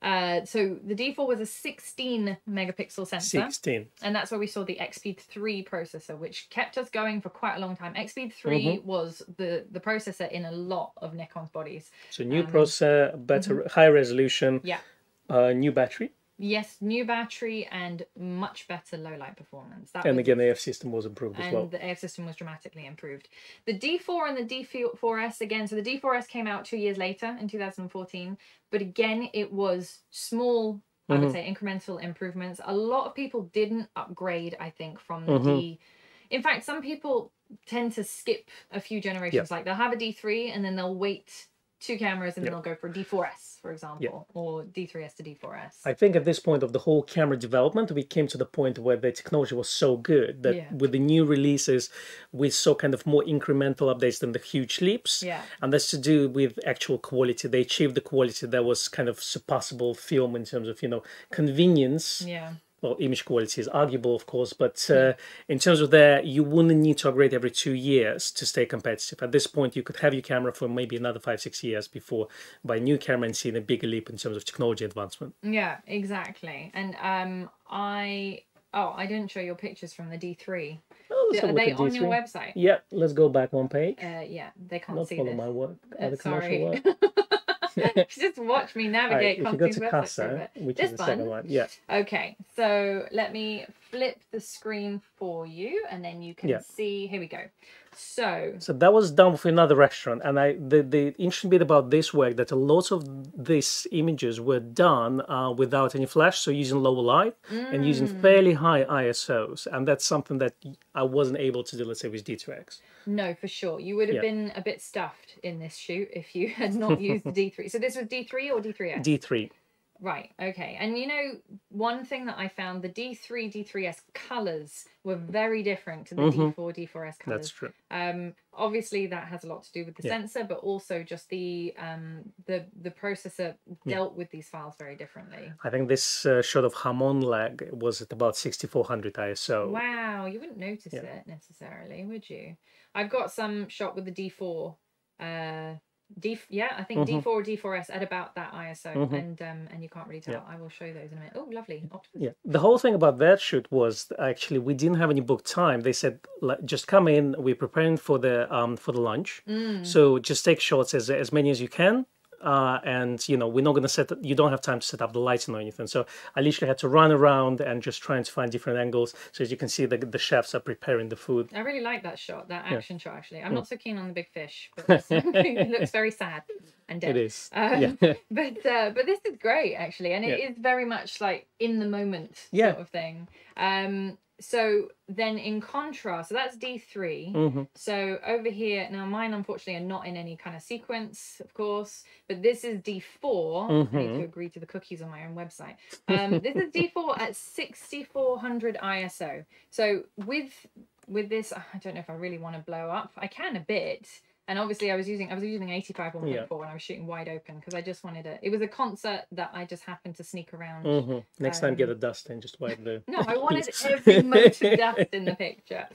Uh, so the D4 was a 16 megapixel sensor, 16. and that's where we saw the EXPEED 3 processor, which kept us going for quite a long time. EXPEED 3 Mm-hmm. was the the processor in a lot of Nikon's bodies. So new processor, better, high resolution, Um, mm-hmm. Yeah, uh, new battery. Yes, new battery and much better low light performance. That And again, the AF system was improved as and well. the AF system was dramatically improved. The D4 and the D4S again. So the D4S came out two years later in 2014, but again it was small. I would say incremental improvements. A lot of people didn't upgrade. I think from the Mm-hmm. D. In fact, some people tend to skip a few generations. Like they'll have a D3 and then they'll wait two cameras and then they'll go for D4S, for example, or D3S to D4S. I think at this point of the whole camera development, we came to the point where the technology was so good that Yeah. with the new releases, we saw kind of more incremental updates than the huge leaps. Yeah. And that's to do with actual quality. They achieved the quality that was kind of surpassable film in terms of, you know, convenience. yeah. Well, image quality is arguable, of course, but uh, in terms of that, you wouldn't need to upgrade every two years to stay competitive. At this point, you could have your camera for maybe another five, six years before buy a new camera and see a bigger leap in terms of technology advancement. Yeah, exactly. And um, I oh, I didn't show your pictures from the D3. Oh, let's Are have a look they on your D3. website? Yeah, let's go back one page. Uh, yeah, they can't Not see follow this. my work. Uh, Other commercial work. Just watch me All right, navigate if you go to website for a Casa, which This is the second one? one, yeah, Okay, so let me flip the screen for you, and then you can Yeah. see. Here we go. So so that was done for another restaurant, and I the the interesting bit about this work that a lot of these images were done uh, without any flash, so using lower light and using Mm. fairly high ISOs, and that's something that I wasn't able to do, let's say, with D2X. no, for sure, you would have Yeah. been a bit stuffed in this shoot if you had not used the D3. So this was D3 or D3S? D3, Right, okay. And you know, one thing that I found the D3, D3S colors were very different to the D4, D4S colors. Mm-hmm. that's true. Um, obviously, that has a lot to do with the Yeah. sensor, but also just the um, the the processor dealt with these files very differently. I think this uh, shot of Hamon lag was at about 6400 ISO. Wow, you wouldn't notice Yeah. it necessarily, would you? I've got some shot with the D4. Uh, D yeah, I think Mm-hmm. D4 or D4S at about that ISO, and um, and you can't really tell. Yeah. I will show you those in a minute. Oh, lovely, octopus. Yeah, the whole thing about that shoot was actually we didn't have any booked time. They said just come in. We're preparing for the um for the lunch, Mm. so just take shots as as many as you can. Uh, and you know we're not going to set you don't have time to set up the lighting or anything so i literally had to run around and just trying to find different angles so as you can see the, the chefs are preparing the food I really like that shot, that action shot. Actually. I'm not so keen on the big fish, but it looks very sad and dead. it is Um, yeah but uh, but this is great actually, and it Yeah. is very much like in the moment Yeah. sort of thing. Um, so then in contrast, so that's D 3 Mhm. So over here now, mine unfortunately are not in any kind of sequence, of course, but this is D 4 I need to Mhm. agree to the cookies on my own website. Um, this is D four at sixty four hundred ISO. So with with this, I don't know if I really want to blow up. I can a bit. And obviously, I was using I was using eighty five one point four when I was shooting wide open because I just wanted it. It was a concert that I just happened to sneak around. Mhm. next time get Um, a dust and just wipe the No, I wanted every mote of dust in the picture.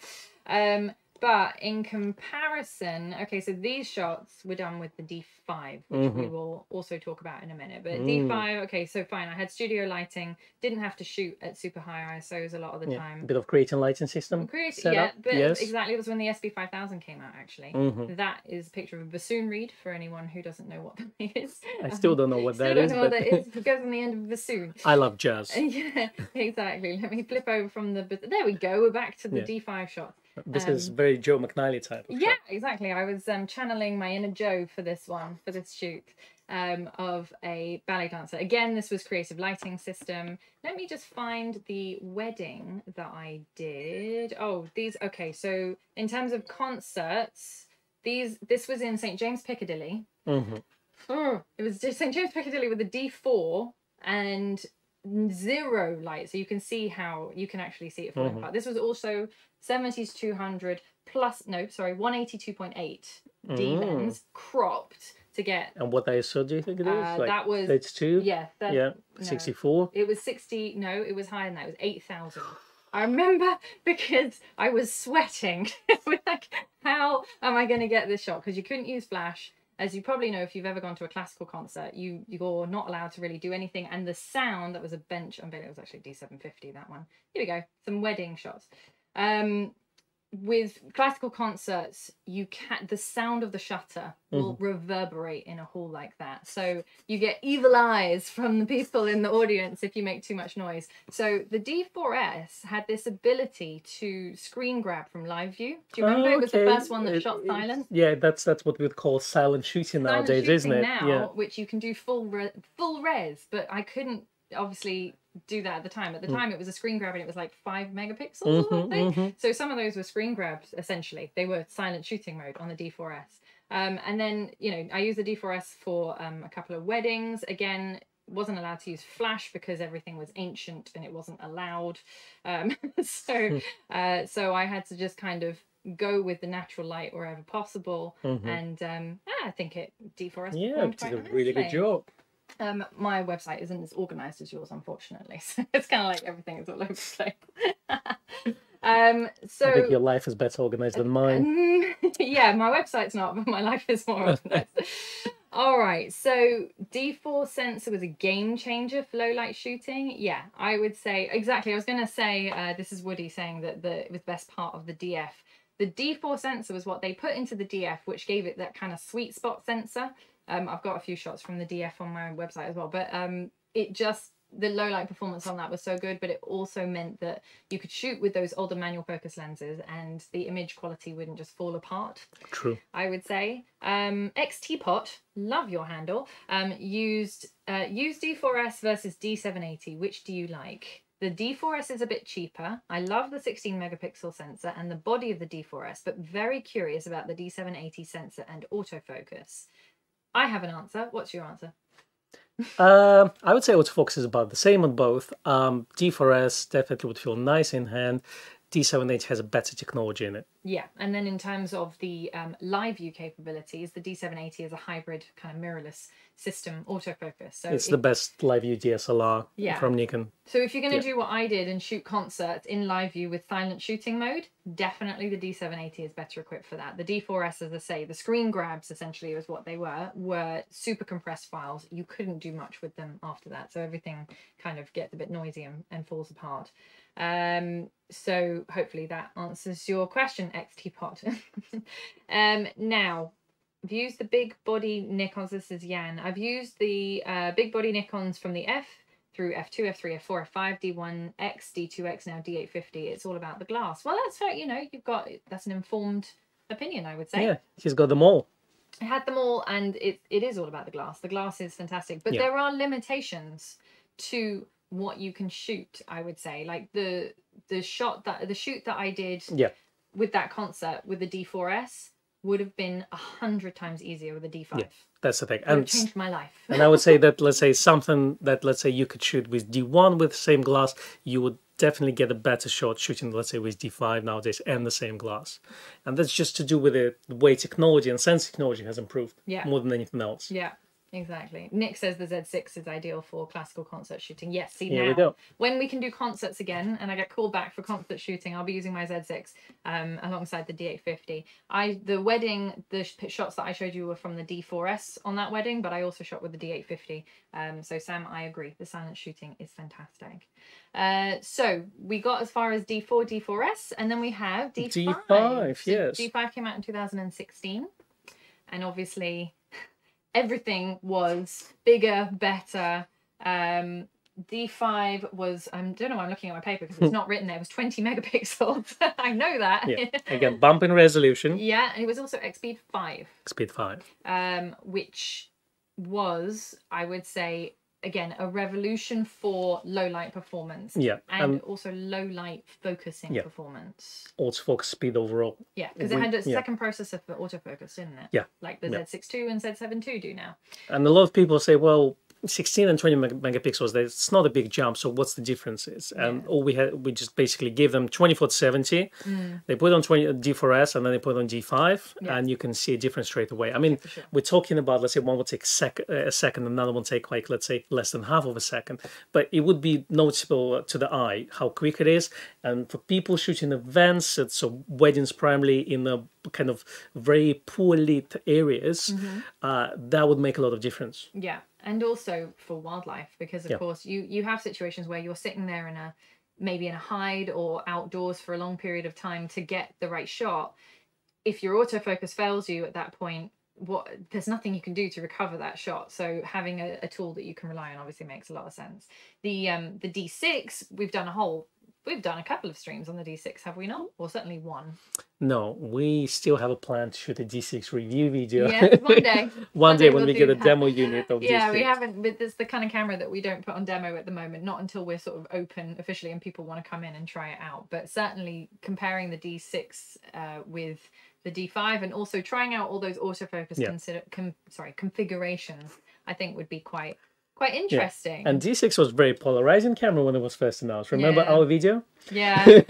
Um, but in comparison, okay, so these shots were done with the D5, which we will also talk about in a minute. But D5, okay, so fine. I had studio lighting, didn't have to shoot at super high ISOs a lot of the a time. A bit of creating lighting system Create, set yeah, but yes exactly. It was when the SB5000 came out, actually. Mhm. That is a picture of a bassoon reed for anyone who doesn't know what that is. i still don't know what Still that don't is know what but that is. It goes on the end of a bassoon. i love jazz Yeah, exactly. Let me flip over from the. There we go. We're back to the Yeah. D5 shot. This is very joe mcnally type of Um, Yeah, shot. exactly. I was um, channeling my inner Joe for this one, for this shoot um, of a ballet dancer. Again, this was creative lighting system. Let me just find the wedding that I did. Oh, these. Okay, so in terms of concerts, these. This was in St James Piccadilly. Mhm. Oh, it was St James Piccadilly with a D4 and zero light, so you can see how you can actually see it falling Mhm. apart. This was also 70s 200 plus no, sorry, 182.8 D Mm. lens cropped to get. And what ISO do you think it is? Uh, that was- That's two. Yeah, that, Yeah. no. Sixty-four. It was 60. No, it was higher than that. It was 8,000. I remember because I was sweating. Like, how am I going to get this shot? Because you couldn't use flash. As you probably know, if you've ever gone to a classical concert, you you're not allowed to really do anything. And the sound that was a bench unveiling it was actually D750. That one. Here we go. Some wedding shots. Um, with classical concerts, you can the sound of the shutter will Mm-hmm. reverberate in a hall like that. So you get evil eyes from the people in the audience if you make too much noise. So the D4S had this ability to screen grab from live view. Do you remember Oh, it was the first one that It- shot it- silent? Yeah, that's that's what we'd call silent shooting Silent nowadays, isn't it? Now, yeah. which you can do full re- full res, but I couldn't obviously do that at the time. At the time, it was a screen grab and it was like five megapixels or Mhm, something. mhm. So some of those were screen grabs essentially. They were silent shooting mode on the D4S. Um, and then you know I used the D4S for um, a couple of weddings. Again, wasn't allowed to use flash because everything was ancient and it wasn't allowed. Um, so uh, so I had to just kind of go with the natural light wherever possible. Mhm. And um, yeah, I think it D4S Yeah, did a really good job. Um, my website isn't as organized as yours, unfortunately. So it's kind of like everything is all over the place. um, so I think your life is better organized than mine. Mm, yeah, my website's not, but my life is more organized. All right, so D4 sensor was a game changer for low light shooting. Yeah, I would say exactly. I was going to say uh, this is Woody saying that the it was best part of the DF. The D4 sensor was what they put into the DF, which gave it that kind of sweet spot sensor. Um, I've got a few shots from the DF on my website as well, but um, it just the low light performance on that was so good, but it also meant that you could shoot with those older manual focus lenses and the image quality wouldn't just fall apart. True. I would say. Um, XTPot, love your handle. Um, used uh, use D4S versus D780. Which do you like? The D4S is a bit cheaper. I love the 16 megapixel sensor and the body of the D4S, but very curious about the D780 sensor and autofocus. I have an answer. What's your answer? Um, I would say autofocus is about the same on both. Um, D4S definitely would feel nice in hand. D78 has a better technology in it. Yeah, and then in terms of the um, live view capabilities, the D780 is a hybrid kind of mirrorless system autofocus. So It's if- the best live view DSLR Yeah. from Nikon. So if you're going to Yeah. do what I did and shoot concerts in live view with silent shooting mode, definitely the D780 is better equipped for that. The D4S, as I say, the screen grabs essentially was what they were, were super compressed files. You couldn't do much with them after that. So everything kind of gets a bit noisy and, and falls apart. Um, so hopefully that answers your question, XTPot. um, now, I've used the big body Nikons. This is Yan. I've used the uh, big body Nikons from the F through F2, F3, F4, F5, D1X, D2X, now D850. It's all about the glass. Well, that's fair. You know, you've got that's an informed opinion, I would say. Yeah, she's got them all. I had them all, and it it is all about the glass. The glass is fantastic, but Yeah. there are limitations to what you can shoot. I would say, like the the shot that the shoot that I did Yeah. with that concert with the D4S would have been a hundred times easier with a D5. Yeah, That's the thing. It And changed my life. and I would say that let's say something that let's say you could shoot with D1 with the same glass, you would definitely get a better shot shooting let's say with D5 nowadays and the same glass. And that's just to do with the, the way technology and sensor technology has improved Yeah. more than anything else. Yeah, exactly. Nick says the Z6 is ideal for classical concert shooting. Yes, see Here now we when we can do concerts again and I get called back for concert shooting, I'll be using my Z6 um, alongside the D850. I the wedding the sh- shots that I showed you were from the D4S on that wedding, but I also shot with the D850. Um, so Sam, I agree. The silent shooting is fantastic. Uh, so we got as far as D4, D4S, and then we have D5. D5, So yes. D5 came out in 2016, and obviously everything was bigger, better. Um, D5 was I don't know. why I'm looking at my paper because it's not written there. It was 20 megapixels. I know that. Yeah. Again, bump in resolution, yeah, and it was also XP 5, speed 5. um, which was I would say again a revolution for low light performance. Yeah, and and also low light focusing Yeah. performance. autofocus speed overall. Yeah, because it had a yeah. second processor for autofocus, didn't it? Yeah, Like the yeah. Z6 II and Z7 II do now. And a lot of people say, well, 16 and 20 megapixels, that's not a big jump. So what's the differences? And Yeah. all we had, we just basically gave them 24 to 70. They put on 20 D4S and then they put on D5, Yeah. and you can see a difference straight away. I mean, sure. we're talking about, let's say, one will take sec- uh, a second, another one take like, let's say, less than half of a second. But it would be noticeable to the eye how quick it is. And for people shooting events, it's so weddings primarily in the kind of very poor lit areas, uh, that would make a lot of difference. Yeah, and also for wildlife because of Yeah. course you you have situations where you're sitting there in a maybe in a hide or outdoors for a long period of time to get the right shot. If your autofocus fails you at that point what there's nothing you can do to recover that shot. So having a, a tool that you can rely on obviously makes a lot of sense. The um the d6 we've done a whole we've done a couple of streams on the d6 have we not or certainly one No, we still have a plan to shoot a D6 review video. yeah one day One day when we'll we get a that. demo unit of yeah D6. we haven't but it's the kind of camera that we don't put on demo at the moment not until we're sort of open officially and people want to come in and try it out but certainly comparing the d6 uh, with the d5 and also trying out all those autofocus Yeah. consider com- sorry configurations i think would be quite quite interesting And D6 was very polarizing camera when it was first announced. Remember Yeah. our video? yeah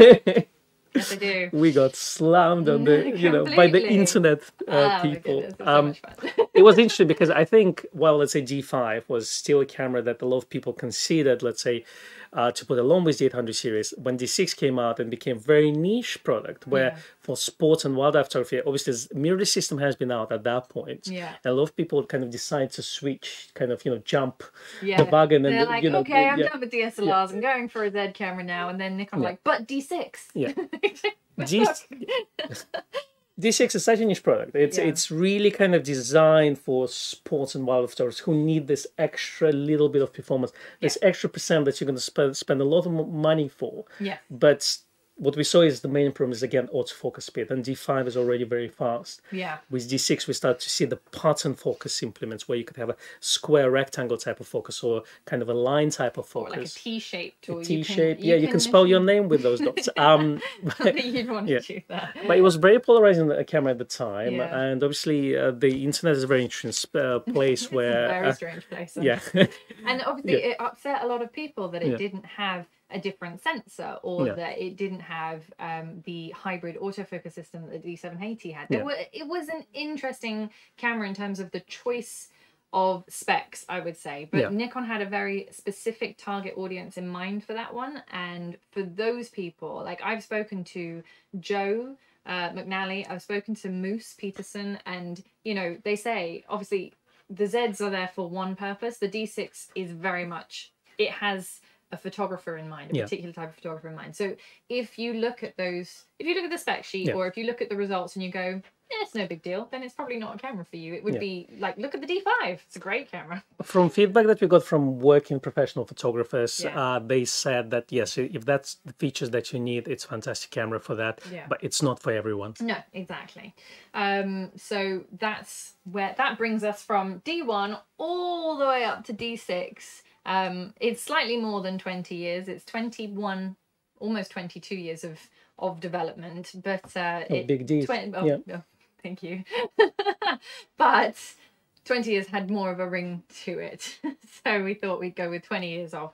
yes i do we got slammed on the you know by the internet uh, Oh people. goodness, it's so um, it was interesting because I think, well, let's say D5 was still a camera that a lot of people considered, let's say, uh, to put along with the 800 series. When D6 came out and became very niche product, where Yeah. for sports and wildlife photography, obviously the mirrorless system has been out at that point. Yeah. And a lot of people kind of decide to switch, kind of, you know, jump yeah the wagon and, they're like you know, okay i'm yeah. done with dslrs i'm going for a z camera now and then nick i'm Yeah. like but d6 Yeah. G- D6 is such product. It's Yeah. it's really kind of designed for sports and wildlife photographers who need this extra little bit of performance, this extra percent that you're going to spend spend a lot of money for. yeah But what we saw is the main problem is again autofocus speed, and D5 is already very fast. yeah With D6, we start to see the pattern focus implements where you could have a square rectangle type of focus or kind of a line type of focus. or like a focus. T-shaped or T you can, shape, yeah, you can spell your name with those dots. Um, Not you'd want Yeah. to do that. but it was very polarizing a camera at the time Yeah. and obviously uh, the internet is a very interesting sp- uh, place where Very uh, strange place. yeah And obviously, it upset a lot of people that it Yeah. didn't have a different sensor or Yeah. that it didn't have um, the hybrid autofocus system that the D780 had. There Yeah. were, it was an interesting camera in terms of the choice of specs, I would say. But Yeah. Nikon had a very specific target audience in mind for that one. And for those people, like I've spoken to Joe uh, McNally, I've spoken to Moose Peterson, and you know, they say obviously the Zs are there for one purpose. The D6 is very much it has a photographer in mind, a Yeah. particular type of photographer in mind. So if you look at those, if you look at the spec sheet, Yeah. or if you look at the results and you go, eh, it's no big deal, then it's probably not a camera for you. It would Yeah. be like, look at the D5. It's a great camera. from feedback that we got from working professional photographers uh, they said that yes if that's the features that you need it's fantastic camera for that Yeah. but it's not for everyone No, exactly. Um, so that's where that brings us from D1 all the way up to D6. Um, it's slightly more than 20 years. It's 21, almost 22 years of of development, but uh, Oh, it, big deal. oh, Yeah. oh, thank you. but 20 years had more of a ring to it, so we thought we'd go with 20 years off.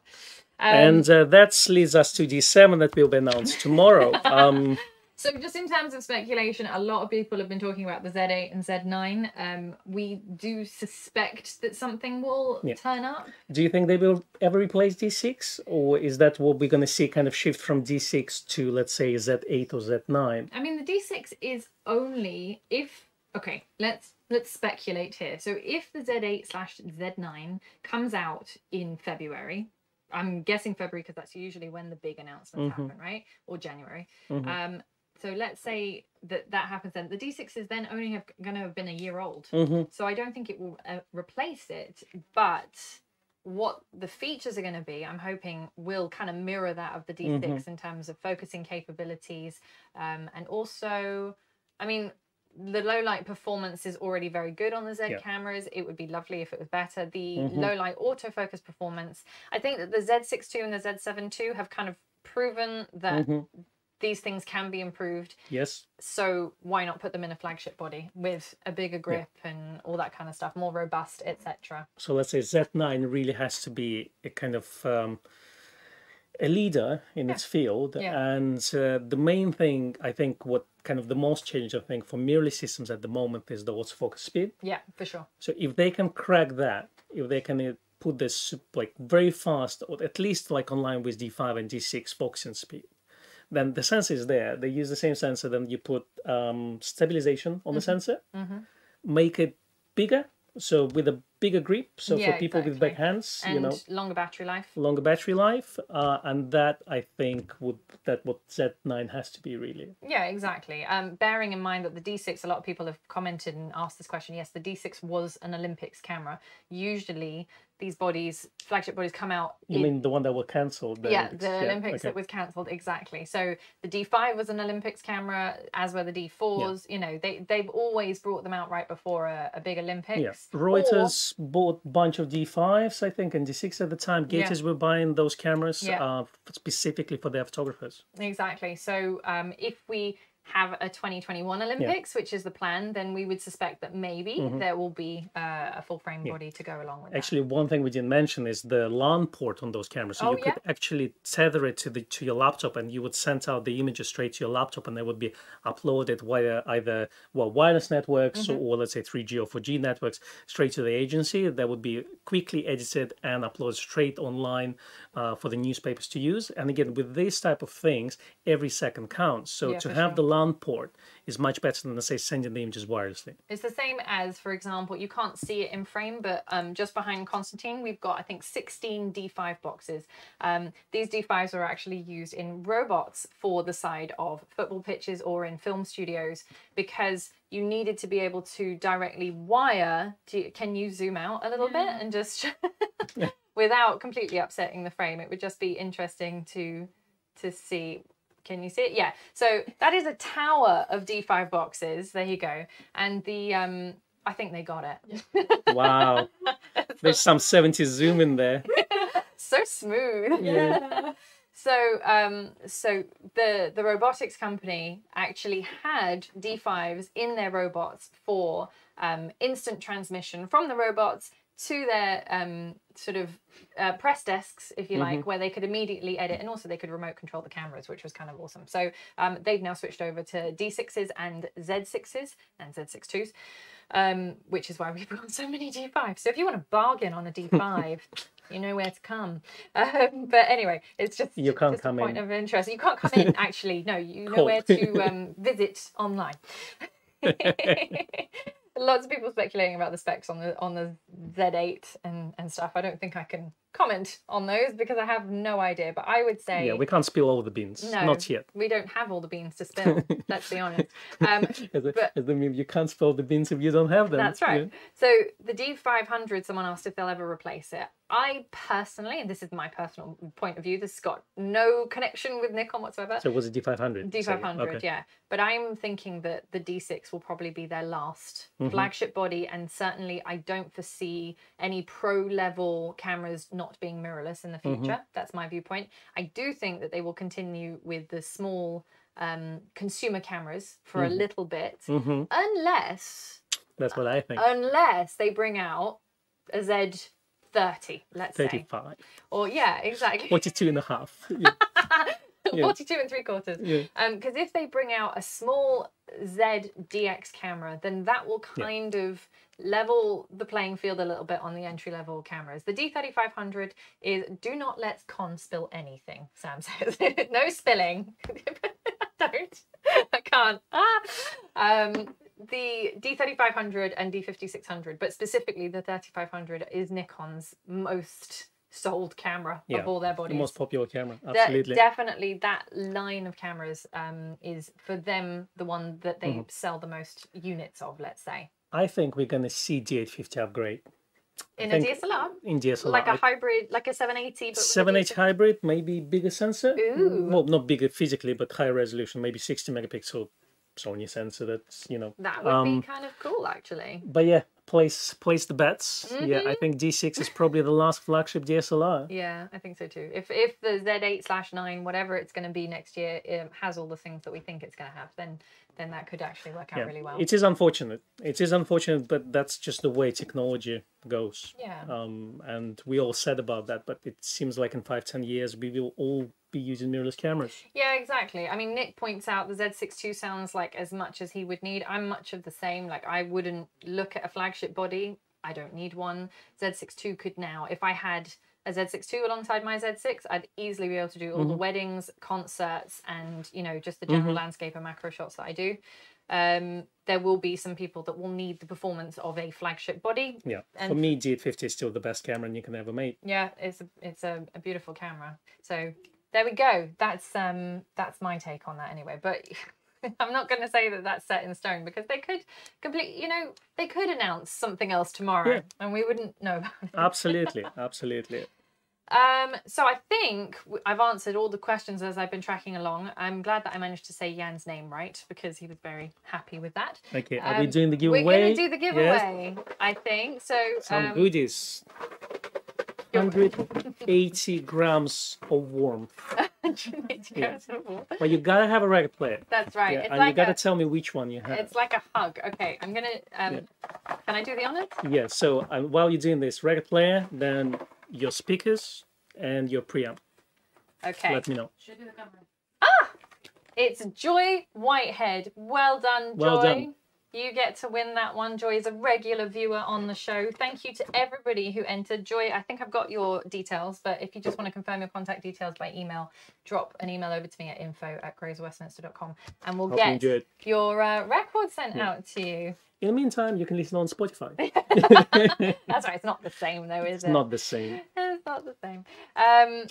Um, and uh, that leads us to D7 that will be announced tomorrow um, So just in terms of speculation, a lot of people have been talking about the Z8 and Z9. Um, we do suspect that something will Yeah. turn up. do you think they will ever replace D6 or is that what we're going to see kind of shift from D6 to let's say Z8 or Z9 I mean, the D6 is only if okay. Let's let's speculate here. So if the Z8 slash Z9 comes out in February, I'm guessing February because that's usually when the big announcements Mhm. happen, right? Or January. Mhm. Um, so let's say that that happens then. The D6 is then only have, going to have been a year old. hmm So I don't think it will uh, replace it, but what the features are going to be, I'm hoping will kind of mirror that of the D6 Mhm. in terms of focusing capabilities. Um, and also, I mean, the low light performance is already very good on the Z Yeah. cameras. It would be lovely if it was better. The Mhm. low light autofocus performance, I think that the Z6 II and the Z7 II have kind of proven that hmm these things can be improved yes so why not put them in a flagship body with a bigger grip and all that kind of stuff more robust etc So let's say Z9 really has to be a kind of um, a leader in its field. Yeah. And uh, the main thing, I think, what kind of the most challenge, I think, for mirrorless systems at the moment is the autofocus speed. yeah for sure So if they can crack that, if they can uh, put this like very fast, or at least like online with D5 and D6 focusing speed, then the sensor is there. They use the same sensor, then you put um, stabilization on the sensor, Mhm. make it bigger. So with a bigger grip, so Yeah, for people with big hands, and you know, longer battery life. longer battery life, uh, and that I think would that what Z9 has to be really. Yeah, exactly. Um, bearing in mind that the D6, a lot of people have commented and asked this question. Yes, the D6 was an Olympics camera. Usually, these bodies, flagship bodies, come out. You in- mean the one that was cancelled? yeah, Olympics? the Olympics okay. that was cancelled exactly. So the D5 was an Olympics camera, as were the D4s. You know, they they've always brought them out right before a, a big Olympics. Yeah, Reuters bought a bunch of D5s, I think, and D6 at the time. Gators were buying those cameras Yeah. uh, specifically for their photographers. Exactly. So um, if we have a 2021 Olympics, which is the plan, then we would suspect that maybe there will be uh, a full frame body to go along with that. Mm-hmm. Actually, one thing we didn't mention is the LAN port on those cameras. So Oh, you could actually tether it to the to your laptop, and you would send out the images straight to your laptop, and they would be uploaded via either well wireless networks Mm-hmm. or let's say 3G or 4G networks straight to the agency. That would be quickly edited and uploaded straight online uh, for the newspapers to use. And again, with this type of things, every second counts. So Yeah, to have sure. the LAN port is much better than say sending the images wirelessly. It's the same as, for example, you can't see it in frame, but um, just behind Konstantin, we've got, I think, 16 D5 boxes. Um, these D5s are actually used in robots for the side of football pitches or in film studios because you needed to be able to directly wire. To, can you zoom out a little bit and just without completely upsetting the frame? It would just be interesting to to see. Can you see it? Yeah. So that is a tower of D5 boxes. There you go. And the um I think they got it. Wow, there's some 70s zoom in there. so smooth. Yeah. So um so the the robotics company actually had D5s in their robots for um instant transmission from the robots to their um sort of uh, press desks if you like where they could immediately edit and also they could remote control the cameras which was kind of awesome. So um, they've now switched over to d6s and z6s and z62s um, which is why we've got so many d5s so if you want to bargain on a d5 you know where to come. Um, but anyway it's just You can't just come a point in. of interest. You can't come in actually. No you know Cool. where to um, visit online lots of people speculating about the specs on the on the Z8 and and stuff. I don't think I can comment on those because I have no idea. But I would say Yeah, we can't spill all the beans. no, Not yet. We don't have all the beans to spill. let's be honest. Um, As a, But- as the meme, you can't spill the beans if you don't have them. that's right. Yeah. So the D500, someone asked if they'll ever replace it. I personally, and this is my personal point of view, this has got no connection with Nikon whatsoever. So it was it D500? D500, Okay. yeah. But I'm thinking that the D6 will probably be their last Mm-hmm. flagship body, and certainly I don't foresee any pro level cameras not being mirrorless in the Mm-hmm. future. That's my viewpoint. I do think that they will continue with the small um, consumer cameras for a little bit, hmm unless That's what I think. unless they bring out a Z30, let's say, 35. or yeah, exactly. 42 and a half. Yeah. Yeah. 42 and three quarters. Yeah. Um, because if they bring out a small ZDX camera, then that will kind of level the playing field a little bit on the entry level cameras. The D3500 is do not let Kon spill anything, Sam says. no spilling. Don't. I can't. Ah. Um, the D3500 and D5600, but specifically the 3500 is Nikon's most sold camera Yeah, of all their The most popular camera. That- Absolutely. definitely that line of cameras um, is for them the one that they Mm-hmm. sell the most units of let's say I think we're going to see D850 upgrade in a DSLR in DSLR. like a hybrid like a 780 but with a 7H hybrid, maybe bigger sensor. Ooh. Well, not bigger physically, but higher resolution, maybe 60 megapixel Sony sensor. That's, you know. that would um, be kind of cool actually But yeah, place place the bets. Yeah, Mm-hmm. I think D6 is probably the last flagship DSLR. yeah i think so too if if the z8 slash 9 whatever it's going to be next year has all the things that we think it's going to have then then that could actually work out Yeah, really well It is unfortunate. It is unfortunate, but that's just the way technology goes. yeah Um, and we all said about that, but it seems like in five, ten years we will all be using mirrorless cameras. Yeah, exactly. I mean, Nick points out the Z62 sounds like as much as he would need. I'm much of the same. Like, I wouldn't look at a flagship body. I don't need one. Z62 could now, if I had a Z62 alongside my Z6, I'd easily be able to do all the weddings, concerts, and, you know, just the general landscape and macro shots that I do. Um, there will be some people that will need the performance of a flagship body. Yeah. And- For me, D850 is still the best camera you can ever make. Yeah, it's a, it's a, a beautiful camera. So there we go. That's um that's my take on that anyway. But I'm not going to say that that's set in stone because they could complete. You know, they could announce something else tomorrow, Yeah. and we wouldn't know about it. Absolutely, absolutely. Um, so I think I've answered all the questions as I've been tracking along. I'm glad that I managed to say Jan's name right because he was very happy with that. Okay, are we Um, doing the giveaway? We're going to do the Yes. giveaway, I think. So Some um, goodies. 180 grams of warmth. Yeah. Well, you gotta have a record player. That's right. Yeah, it's and like you gotta a, tell me which one you have. it's like a hug. Okay, I'm gonna. Um, Can I do the honors? Yeah, so um, while you're doing this record player, then your speakers and your preamp. Okay. Let me know. Ah, it's Joy Whitehead. Well done, Joy. Well done. You get to win that one. Joy is a regular viewer on the show. Thank you to everybody who entered. Joy, I think I've got your details, but if you just want to confirm your contact details by email, drop an email over to me at info at grayswestminster.com and we'll Hope get enjoyed. your uh, record sent out to you. In the meantime, you can listen on Spotify. That's right, it's not the same though, is it's it? not the same. it's not the same. Um,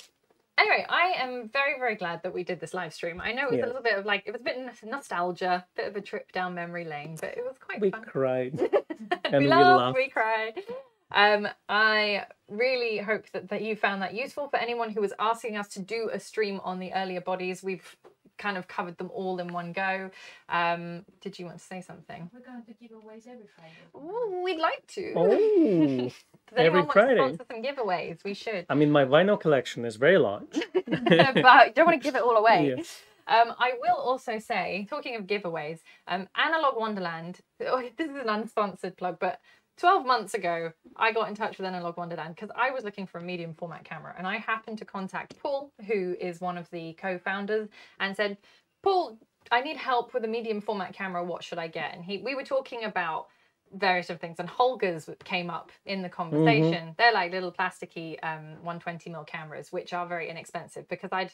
anyway, I am very, very glad that we did this live stream. I know it was Yeah. a little bit of like, it was a bit of nostalgia, bit of a trip down memory lane, but it was quite We fun. cried. and we we laughed, laughed. we cried. Um, I really hope that, that you found that useful. For anyone who was asking us to do a stream on the earlier bodies, we've kind of covered them all in one go. Um, did you want to say something? We're going to giveaways every Friday. Ooh, we'd like to. Oh, Does every anyone want Friday. to sponsor some giveaways? We should. I mean, my vinyl collection is very large. but you don't want to give it all away. Yeah. Um, I will also say, talking of giveaways, um, Analog Wonderland. Oh, this is an unsponsored plug, but 12 months ago, I got in touch with Analog Wonderland because I was looking for a medium format camera, and I happened to contact Paul, who is one of the co-founders, and said, "Paul, I need help with a medium format camera. What should I get?" And he, we were talking about various different things, and Holgas came up in the conversation. They're like little plasticky um, 120 mm cameras, which are very inexpensive because I'd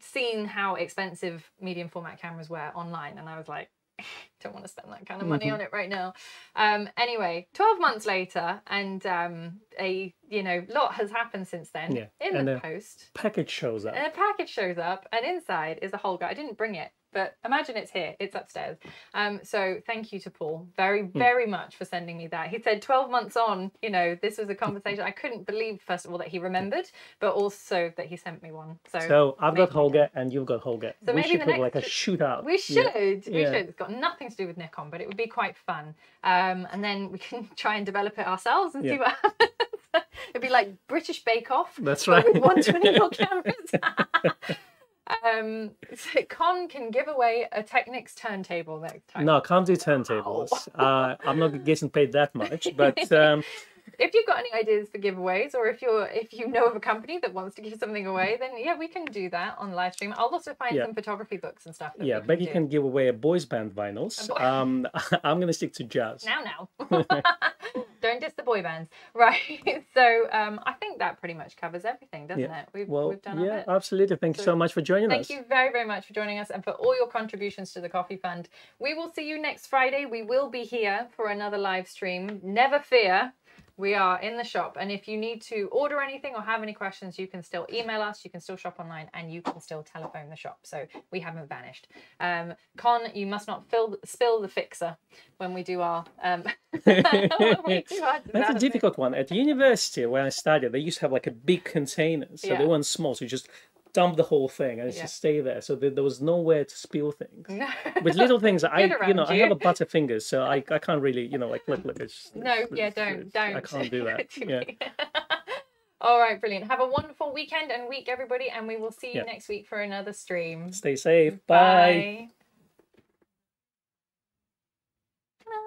seen how expensive medium format cameras were online and I was like don't want to spend that kind of money Mhm. on it right now. Um anyway, 12 months later and um a you know lot has happened since then Yeah, in and, the post. Package shows up. And a package shows up and inside is a Holga. I didn't bring it, but imagine it's here. It's upstairs. Um so thank you to Paul very Hmm. very much for sending me that. He said 12 months on, you know, this was a conversation I couldn't believe first of all that he remembered, but also that he sent me one. So So I've got Holga and you've got Holga. So we maybe should the put like a shootout. We Yeah. should. We Yeah. should. It's got nothing to do with Nikon, but it would be quite fun. Um, and then we can try and develop it ourselves and see Yeah. what happens. It'd be like British Bake Off. That's right. With 120 mm cameras. Um, so Kon can give away a Technics turntable next time. No, I can't do turntables. Uh, I'm not getting paid that much, but um, If you've got any ideas for giveaways, or if you're if you know of a company that wants to give something away, then yeah, we can do that on live stream. I'll also find Yeah. some photography books and stuff. Yeah, Becky do. can give away a boys band vinyls. Boy- Um, I'm gonna stick to jazz. now now don't diss the boy bands right so um i think that pretty much covers everything doesn't Yeah. it we've, Well, we've done our yeah, absolutely. Thank you So, so much for joining us. Thank you very, very much for joining us and for all your contributions to the Coffee Fund. We will see you next Friday. We will be here for another live stream. Never fear, we are in the shop. And if you need to order anything or have any questions, you can still email us, you can still shop online, and you can still telephone the shop. So we haven't vanished. Um, Kon, you must not fill, spill the fixer when we do our. Um, do our That's a difficult one. At university where I studied, they used to have like a big container, so Yeah. they weren't small. So you just dump the whole thing and Yeah. just stay there. So there, there was nowhere to spill things. With little things, I you know around I have a butter fingers, so I, I can't really you know like look look. It's, No, it's- yeah, it's- don't, don't. I can't do that. Yeah. All right, brilliant. Have a wonderful weekend and week, everybody, and we will see you Yeah. next week for another stream. Stay safe. Bye. Bye.